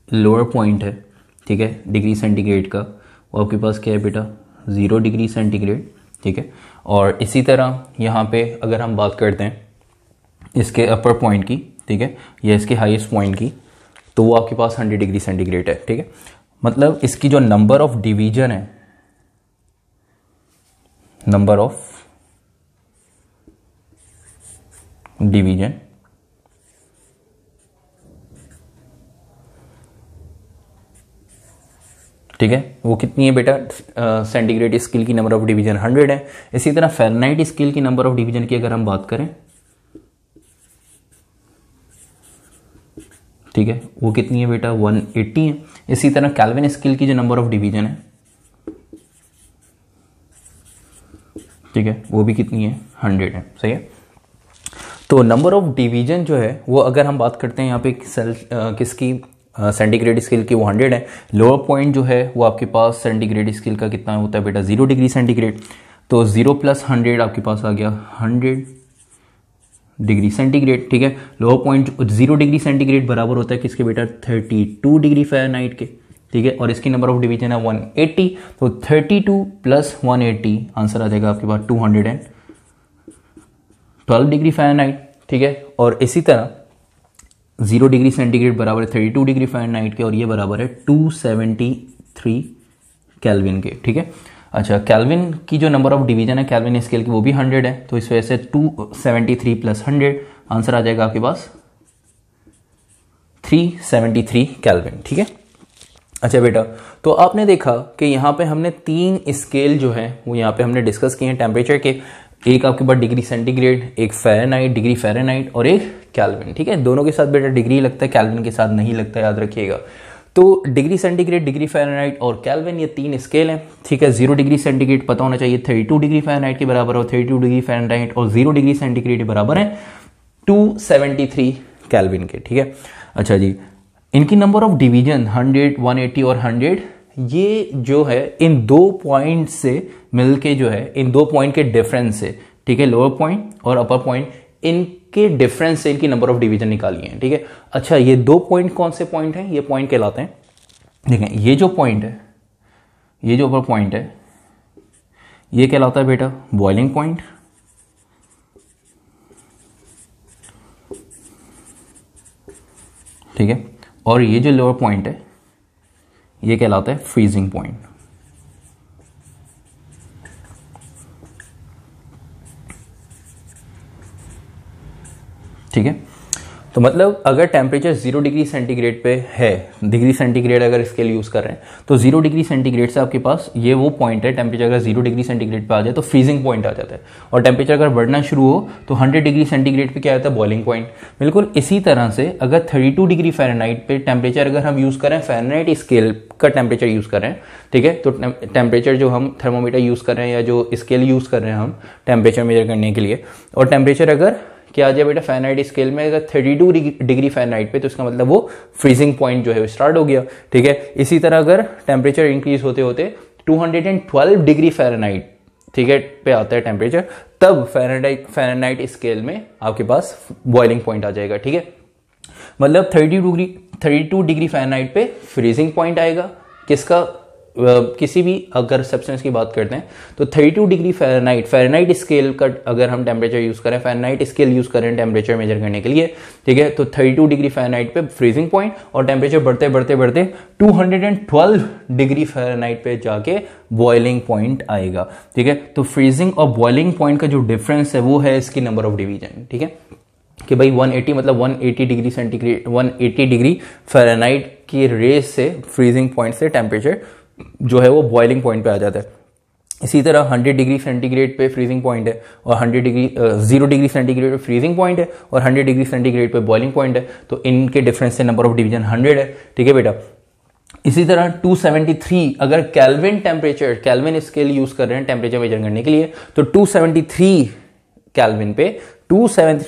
लोअर पॉइंट है, ठीक है डिग्री सेंटीग्रेड का, वो आपके पास क्या है बेटा? ज़ीरो डिग्री सेंटीग्रेड ठीक है? और इसी तरह यहाँ पे अगर हम बात करते हैं इसके अपर पॉइंट की, ठीक है? या इसके हाईएस्ट पॉइंट की तो वो आपके पास हंड्रेड डिग्री सेंटीग्रेड है, ठीक है? मतलब इसकी जो नंबर ऑफ़ डिवीज़न है नंबर ऑफ़ डिवीज़न ठीक है? वो कितनी है बेटा? सेंटीग्रेड स्किल की नंबर ऑफ़ डिवीज़न हंड्रेड है। इसी तरह फेरनाइट स्किल की नंबर ऑफ़ डिवीज़न की अगर हम बात करें ठीक है? वो कितनी है बेटा? 180 है। इसी तरह कैल्विन स्किल की जो नंबर ऑफ़ डिवीज़न है, ठीक है? वो भी कितनी है? 100 है। सही है? तो नंबर ऑफ़ डिवीज़न जो है, वो अगर हम बात करते हैं यहाँ पे सेल किसकी सेंटीग्रेड स्केल की, वो 100 है। लोअर पॉइंट जो है, वो आपके पास सेंटीग्रेड स्केल का कितना होता है बेटा? ज़ीरो डिग्री सेंटीग्रेड तो ज़ीरो प्लस हंड्रेड आपके पास आ गया हंड्रेड डिग्री सेंटीग्रेड, ठीक है? Lower point zero degree centigrade बराबर होता है किसके बेटा? थर्टी टू डिग्री फ़ारेनहाइट के, ठीक है? और इसकी नंबर ऑफ़ डिवीज़न है 180 तो 32 प्लस 180 आंसर आ जाएगा आपके पास 200 एंड ट्वेल्व डिग्री फ़ारेनहाइट ठीक है? और इसी तरह ज़ीरो डिग्री सेंटीग्रेड बराबर है थर्टी टू डिग्री फ़ारेनहाइट के, और ये बराबर है टू सेवेंटी थ्री कैलविन के, ठीक है? अच्छा कैलविन की जो नंबर ऑफ़ डिवीज़न है कैलविन स्केल की वो भी हंड्रेड है तो इस वजह से two seventy three plus hundred answer आ जाएगा आपके पास थ्री सेवेंटी थ्री कैलविन ठीक है? अच्छा बेटा तो आपने देखा कि यहाँ पे हमने तीन स्केल जो है, वो यहाँ पे हमने डिस्कस किए हैं टेम्परेचर के। एक आपके पास डिग्री सेंटीग्रेड एक फेरेनाइट डिग्री फेरेनाइट और एक कैलविन ठीक है? दोनों के साथ बेटा डिग्री लगता है कैलविन के साथ नहीं लगता, याद रखिएगा। तो डिग्री सेंटीग्रेड, डिग्री फ़ारेनहाइट और कैलविन, ये तीन स्केल हैं। ठीक है, ज़ीरो डिग्री सेंटीग्रेड पता होना चाहिए, थर्टी टू डिग्री फ़ारेनहाइट के बराबर और थर्टी टू डिग्री फ़ारेनहाइट और ज़ीरो डिग्री सेंटीग्रेड के बराबर है। टू सेवेंटी थ्री कैलविन के, ठीक है? अच्छा जी, इनकी number of division hundred one eighty और हंड्रेड ये जो है, इन दो पॉइंट से मिलके जो है, इन दो पॉइंट के डिफरेंस से, ठीक है लोअर पॉइंट और अपर पॉइंट इनके डिफरेंस से इनकी नंबर ऑफ़ डिवीज़न निकाली है, ठीक है? अच्छा ये दो पॉइंट कौन से पॉइंट हैं? ये पॉइंट कहलाते हैं। देखें, ये जो पॉइंट है, ये जो ऊपर पॉइंट है, ये कहलाता है बेटा बॉइलिंग पॉइंट ठीक है? और ये जो लोअर पॉइंट है, ये कहलाता है फ्रीजिंग पॉइंट ठीक है? तो मतलब अगर टेम्परेचर ज़ीरो डिग्री सेंटीग्रेड पे है डिग्री सेंटीग्रेड अगर स्केल यूज़ कर रहे हैं तो ज़ीरो डिग्री सेंटीग्रेड से आपके पास ये वो पॉइंट है टेम्परेचर अगर ज़ीरो डिग्री सेंटीग्रेड पे आ जाए तो फ्रीजिंग पॉइंट आ जाता है। और टेम्परेचर अगर बढ़ना शुरू हो तो हंड्रेड डिग्री सेंटीग्रेड पे क्या आता है? बॉइलिंग पॉइंट बिल्कुल इसी तरह से अगर थर्टी टू डिग्री फेरेनाइट पे टेम्परेचर अगर हम यूज़ करें फेरेनाइट स्केल का टेम्परेचर यूज़ कर रहे हैं, ठीक है? तो टेम्परेचर जो हम थर्मोमीटर यूज़ कर रहे हैं या जो स्केल यूज़ कर रहे हैं हम टेम्परेचर मेजर करने के लिए, और टेम्परेचर अगर क्या आ जाए बेटा फैनाइट स्केल में, अगर 32 डिग्री फैनाइट पे तो इसका मतलब वो फ्रीजिंग पॉइंट जो है वो स्टार्ट हो गया। ठीक है? इसी तरह अगर टेम्परेचर इंक्रीज होते होते 212 डिग्री फैरनाइट ठीक है, पे आता है टेम्परेचर तब फैरनाइट स्केल में आपके पास बॉइलिंग पॉइंट आ जाएगा, ठीक है? मतलब 30 डिग्री 32 डिग्री फैरनाइट पे फ्रीजिंग पॉइंट आएगा। किसका? किसी भी अगर सब्सटेंस की बात करते हैं तो 32 डिग्री फेरनाइट फेरनाइट स्केल का अगर हम टेम्परेचर यूज़ करें फेरनाइट स्केल यूज़ करें टेम्परेचर मेजर करने के लिए, ठीक है? तो 32 डिग्री फेरनाइट पे फ्रीजिंग पॉइंट और टेम्परेचर बढ़ते बढ़ते बढ़ते 212 डिग्री फेरनाइट पे जाके बॉइलिंग पॉइंट आएगा, ठीक है? तो फ्रीजिंग और बॉइलिंग पॉइंट का जो डिफरेंस है, वो है इसकी नंबर ऑफ़ डिवीज़न ठीक है? कि भाई 180 मतलब 180 डिग्री सेंटीग्रेड 180 डिग्री फेरेनाइट की रेस से फ्रीजिंग पॉइंट से टेम्परेचर जो है वो बॉइलिंग पॉइंट पे आ जाता है। इसी तरह 100 डिग्री सेंटीग्रेड पे फ्रीजिंग पॉइंट है और 100 डिग्री ज़ीरो डिग्री सेंटीग्रेड पे फ्रीजिंग पॉइंट है और 100 डिग्री सेंटीग्रेड पे बॉइलिंग पॉइंट है। तो इनके डिफरेंस से नंबर ऑफ़ डिवीज़न 100 है। ठीक है बेटा? इसी तरह 273 अगर Kelvin temperature Kelvin scale use कर रहे हैं टेम्परेचर मेजर करने के लिए तो 273 कैलविन पे 27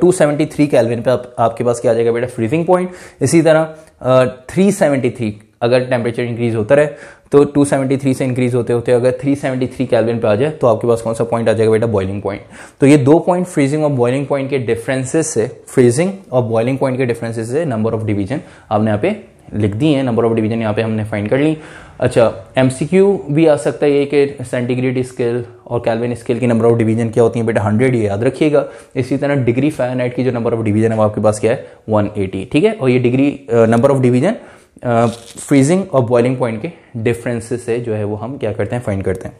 टू सेवेंटी थ्री कैलविन पे आप, आपके पास क्या आ जाएगा बेटा? फ्रीजिंग पॉइंट इसी तरह थ्री सेवेंटी थ्री अगर टेम्परेचर इंक्रीज होता रहे तो 273 से इंक्रीज होते होते अगर 373 कैलविन पे आ जाए तो आपके पास कौन सा पॉइंट आ जाएगा बेटा? बॉइलिंग पॉइंट तो ये दो पॉइंट फ्रीजिंग और बॉइलिंग पॉइंट के डिफरेंसेस से फ्रीजिंग और बॉइलिंग पॉइंट के डिफरेंसेस से नंबर ऑफ़ डिवीज़न आपने यहाँ पे लिख दी है। नंबर ऑफ़ डिवीज़न यहाँ पे हमने फाइंड कर ली। अच्छा एमसीक्यू भी आ सकता है, ये कि सेंटीग्रेड स्केल और कैलविन स्केल की नंबर ऑफ़ डिवीज़न क्या होती है बेटा? हंड्रेड ये याद रखिएगा। इसी तरह डिग्री फायनाइट की जो नंबर ऑफ़ डिवीज़न है वो आपके पास क्या है? 180 ठीक है? और ये degree number of division freezing और बॉइलिंग पॉइंट के डिफरेंसेस से जो है वो हम क्या करते हैं फाइंड करते हैं।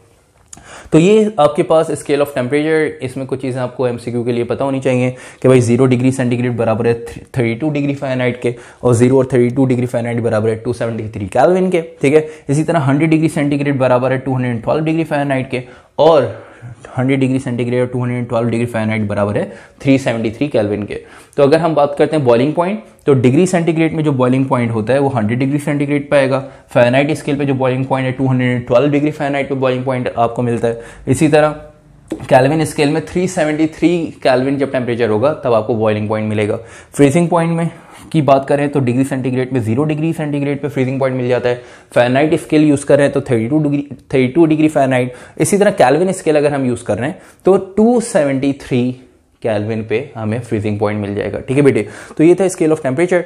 तो ये आपके पास स्केल ऑफ़ टेम्परेचर इसमें कुछ चीज़ें आपको एमसीक्यू के लिए पता होनी चाहिए कि भाई ज़ीरो डिग्री सेंटीग्रेड बराबर है थर्टी टू डिग्री फाइनाइट के और ज़ीरो और थर्टी टू डिग्री फाइनाइट बराबर है टू सेवेंटी थ्री कैलविन के, ठीक है? इसी तरह हंड्रेड डिग्री सेंटीग्रेड बराबर है two hundred twelve degree Fahrenheit के और 100 डिग्री सेंटीग्रेड और 212 डिग्री फारेनहाइट बराबर है 373 केल्विन के। तो अगर हम बात करते हैं बॉइलिंग पॉइंट तो डिग्री सेंटीग्रेड में जो बॉइलिंग पॉइंट होता है वो 100 डिग्री सेंटीग्रेड पे आएगा। फारेनहाइट स्केल पे जो बॉइलिंग पॉइंट है 212 डिग्री फारेनहाइट पे बॉइलिंग पॉइंट आपको मिलता है। इसी तरह कैलविन स्केल में 373 कैलविन जब टेम्परेचर होगा, तब आपको बॉइलिंग पॉइंट मिलेगा। फ्रीजिंग पॉइंट में की बात करें तो डिग्री सेंटीग्रेड में ज़ीरो डिग्री सेंटीग्रेड पे फ्रीजिंग पॉइंट मिल जाता है। फैनाइट स्केल यूज़ कर रहे हैं तो thirty two degree thirty two degree Fahrenheit इसी तरह कैलविन स्केल अगर हम यूज़ कर रहे हैं तो टू सेवेंटी थ्री कैलविन पे हमें फ्रीजिंग पॉइंट मिल जाएगा। ठीक है बेटे? तो ये था स्केल ऑफ़ टेम्परेचर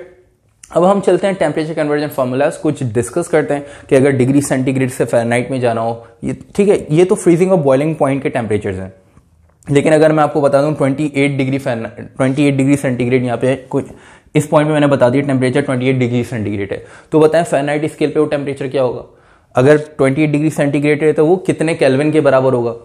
अब हम चलते हैं टेम्परेचर कन्वर्जन फॉर्मूलाज कुछ डिस्कस करते हैं कि अगर डिग्री सेंटीग्रेड से फेरनाइट में जाना हो, ये ठीक है, ये तो फ्रीजिंग और बॉइलिंग पॉइंट के टेम्परेचर हैं। लेकिन अगर मैं आपको बता दूँ 28 डिग्री फ़ैन 28 डिग्री सेंटीग्रेड यहाँ पे कुछ इस पॉइंट में मैंने बता दिया टेम्परेचर 28 डिग्री सेंटीग्रेड है। तो बताएँ फैनाइट स्केल पे वो टेम्परेचर क्या होगा? अगर 28 डिग्री सेंटीग्रेड है तो वो कितने कैलविन के बराबर होगा?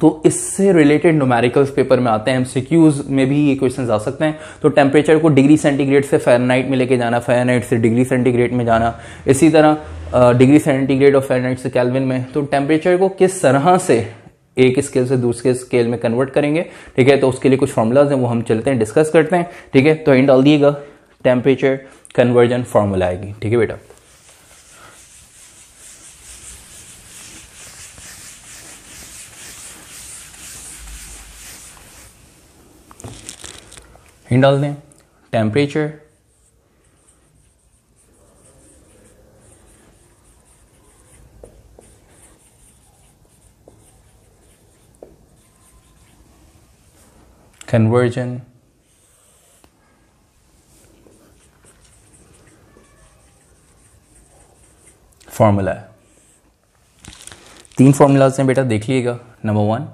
तो इससे रिलेटेड न्यूमेरिकल्स पेपर में आते हैं एमसीक्यूज में भी ये क्वेश्चन आ सकते हैं। तो टेम्परेचर को डिग्री सेंटीग्रेड से फेरनाइट में लेके जाना फेरनाइट से डिग्री सेंटीग्रेड में जाना। इसी तरह डिग्री सेंटीग्रेड और फेरनाइट से कैलविन में। तो टेम्परेचर को किस तरह से एक स्केल से दूसरे स्केल में कन्वर्ट करेंगे, ठीक है? तो उसके लिए कुछ फॉर्मूलाज हैं, वो हम चलते हैं डिस्कस करते हैं, ठीक है? तो इन डाल दिएगा टेम्परेचर कन्वर्जन फॉर्मूला आएगी, ठीक है बेटा? हिंड डाल दें टेम्परेचर conversion? फॉर्मूला है तीन फॉर्मूलाज हैं बेटा देख देखिएगा number one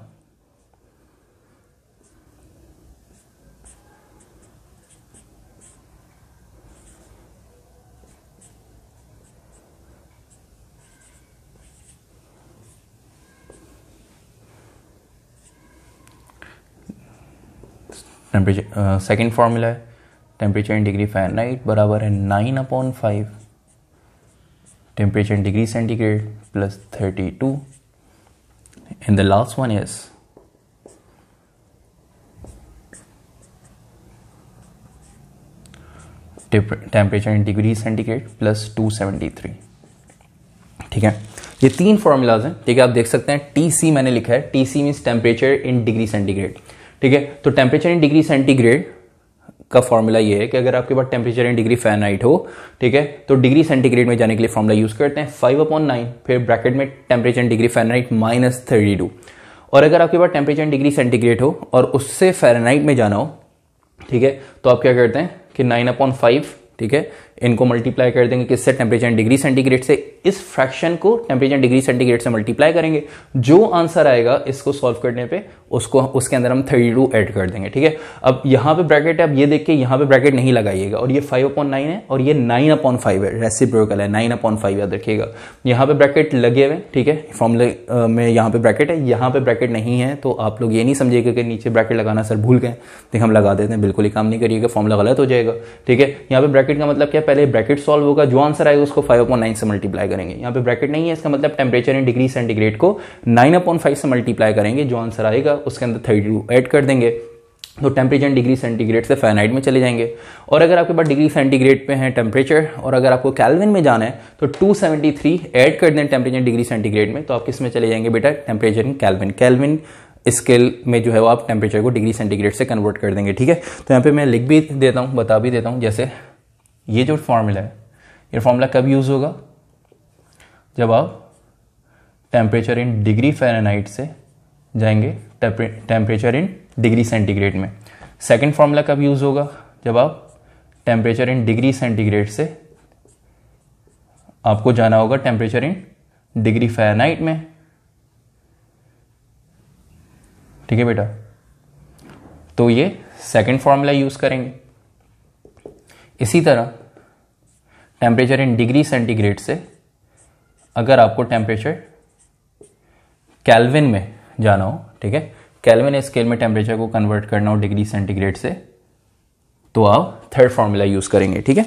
temperature second formula है टेम्परेचर इन डिग्री फ़ारेनहाइट बराबर है nine upon five temperature in degree centigrade plus thirty two and the last one is temperature in degree centigrade plus two seventy three ठीक है? ये तीन formulas हैं। ठीक है, आप देख सकते हैं टी सी मैंने लिखा है। T C means temperature in degree centigrade ठीक है? तो टेम्परेचर इन डिग्री सेंटीग्रेड का फॉर्मूला ये है कि अगर आपके पास टेम्परेचर इन डिग्री फैनाइट हो, ठीक है? तो डिग्री सेंटीग्रेड में जाने के लिए फॉर्मूला यूज़ करते हैं फाइव अपॉन नाइन फिर ब्रैकेट में temperature in degree Fahrenheit minus thirty two और अगर आपके पास टेम्परेचर इन डिग्री सेंटीग्रेड हो और उससे फेरानाइट में जाना हो, ठीक है? तो आप क्या करते हैं कि नाइन अपॉन फाइव ठीक है? इनको मल्टीप्लाई कर देंगे किससे? टेम्परेचर डिग्री सेंटीग्रेड से। इस फ्रैक्शन को टेम्परेचर डिग्री सेंटीग्रेड से मल्टीप्लाई करेंगे। जो आंसर आएगा इसको सॉल्व करने पे, उसको, उसके अंदर हम थर्टी टू एड कर देंगे, ठीक है? अब यहाँ पे ब्रैकेट है, अब ये देख के यहाँ पे ब्रैकेट नहीं लगाइएगा। और ये फाइव अपॉन नाइन है, और ये नाइन अपॉन फाइव है। रेसिप्रोकल है नाइन अपॉन फाइव याद रखिएगा। यहाँ पे ब्रैकेट लगे हुए, ठीक है? फॉर्मूले में यहाँ पे ब्रैकेट है, यहाँ पे ब्रैकेट नहीं है तो आप लोग ये नहीं समझिएगा कि नीचे ब्रैकेट लगाना सर भूल गए। तो हम लगा देते हैं, बिल्कुल ही काम नहीं करिएगा फॉर्मूला गलत हो जाएगा, ठीक है? यहाँ पे ब्रैकेट का मतलब क्या? पहले ब्रैकेट सॉल्व होगा, जो आंसर आएगा उसको फाइव अपॉन नाइन से मल्टीप्लाई करेंगे। यहाँ पे ब्रैकेट नहीं है, इसका मतलब टेम्परेचर इन डिग्री सेंटीग्रेड को नाइन अपॉन फाइव से मल्टीप्लाई करेंगे, जो आंसर आएगा उसके अंदर थर्टी टू एड कर देंगे। तो टेम्परेचर डिग्री सेंटीग्रेड से फाइनाइट में चले जाएँगे। और अगर आपके पास डिग्री सेंटीग्रेड पे है टेम्परेचर और अगर आपको कैलविन में जाना है तो 273 ऐड कर दें टेम्परेचर डिग्री सेंटीग्रेड में तो आप किसमें चले जाएँगे बेटा? Temperature in Kelvin Kelvin scale में जो है वो आप टेम्परेचर को डिग्री सेंटीग्रेड से कन्वर्ट कर देंगे, ठीक है? तो यहाँ पे मैं लिख भी देता हूँ, बता भी देता हूँ, जैसे ये जो फॉर्मूला है, ये फॉर्मूला कब यूज़ होगा? जब आप टेम्परेचर इन डिग्री फ़ारेनहाइट से जाएँगे टेम्परेचर इन डिग्री सेंटीग्रेड में। सेकंड फॉर्मूला कब यूज़ होगा? जब आप टेम्परेचर इन डिग्री सेंटीग्रेड से आपको जाना होगा टेम्परेचर इन डिग्री फ़ारेनहाइट में। ठीक है बेटा? तो ये सेकंड फॉर्मूला यूज़ करेंगे। इसी तरह टेम्परेचर इन डिग्री सेंटीग्रेड से अगर आपको टेम्परेचर कैलविन में जाना हो, ठीक है? कैलविन स्केल में टेम्परेचर को कन्वर्ट करना हो डिग्री सेंटीग्रेड से तो आप थर्ड फॉर्मूला यूज़ करेंगे, ठीक है?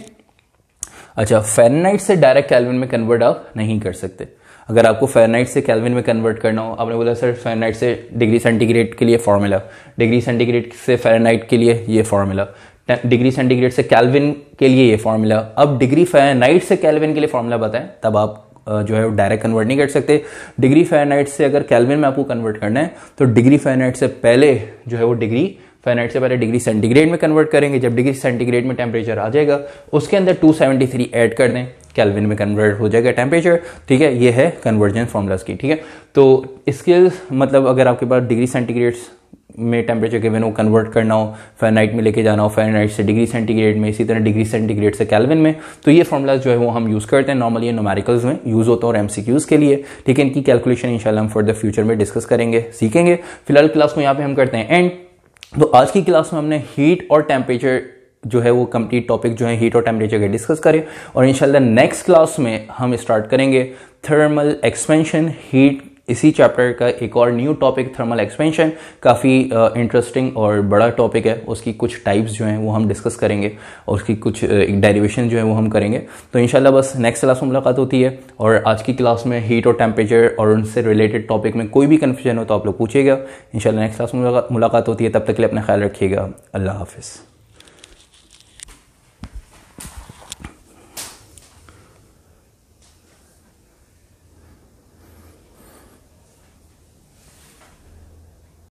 अच्छा फेरनाइट से डायरेक्ट कैलविन में कन्वर्ट आप नहीं कर सकते। अगर आपको फेरनाइट से कैलविन में कन्वर्ट करना हो, आपने बोला, सर फेरनाइट से डिग्री सेंटीग्रेड के लिए फॉर्मूला डिग्री सेंटीग्रेड से फेरनाइट के लिए ये फॉर्मूला डिग्री सेंटीग्रेड से कैलविन के लिए ये फॉर्मूला। अब डिग्री फारेनहाइट से कैलविन के लिए फॉर्मूला बताएँ, तब आप जो है वो डायरेक्ट कन्वर्ट नहीं कर सकते। डिग्री फारेनहाइट से अगर कैलविन में आपको कन्वर्ट करना है तो डिग्री फारेनहाइट से पहले जो है वो डिग्री फारेनहाइट से पहले डिग्री सेंटीग्रेड में कन्वर्ट करेंगे। जब डिग्री सेंटीग्रेड में टेम्परेचर आ जाएगा, उसके अंदर 273 ऐड कर दें, कैलविन में कन्वर्ट हो जाएगा टेम्परेचर। ठीक है, ये है कन्वर्जन फॉर्मूलाज की, ठीक है। तो इसके मतलब अगर आपके पास डिग्री सेंटीग्रेड में टेम्परेचर गिवन हो कन्वर्ट करना हो फैनाइट में लेके जाना हो फैनाइट से डिग्री सेंटीग्रेड में, इसी तरह डिग्री सेंटीग्रेड से कैलविन में तो ये फॉर्मूला जो है वो हम यूज़ करते हैं नॉर्मली नोमेरिकल्स में यूज़ होता है और एमसीक्यूज के लिए। ठीक है, इनकी कैलकुलेशन इंशाल्लाह हम फॉर द फ्यूचर में डिस्कस करेंगे, सीखेंगे। फ़िलहाल क्लास को यहाँ पे हम करते हैं एंड तो आज की क्लास में हमने हीट और टेम्परेचर जो है वो कंप्लीट टॉपिक जो है हीट और टेम्परेचर के डिस्कस करें और इंशाल्लाह नेक्स्ट क्लास में हम स्टार्ट करेंगे थर्मल एक्सपेंशन हीट इसी चैप्टर का एक और न्यू टॉपिक थर्मल एक्सपेंशन काफ़ी इंटरेस्टिंग और बड़ा टॉपिक है। उसकी कुछ टाइप्स जो हैं वो हम डिस्कस करेंगे और उसकी कुछ डेरिवेशन जो है वो हम करेंगे। तो इंशाल्लाह बस नेक्स्ट क्लास में मुलाकात होती है और आज की क्लास में हीट और टेम्परेचर और उनसे रिलेटेड टॉपिक में कोई भी कन्फ्यूज़न हो तो आप लोग पूछिएगा। इंशाल्लाह नेक्स्ट क्लास में मुलाकात होती है। तब तक के लिए अपना ख्याल रखिएगा। अल्लाह हाफिज़।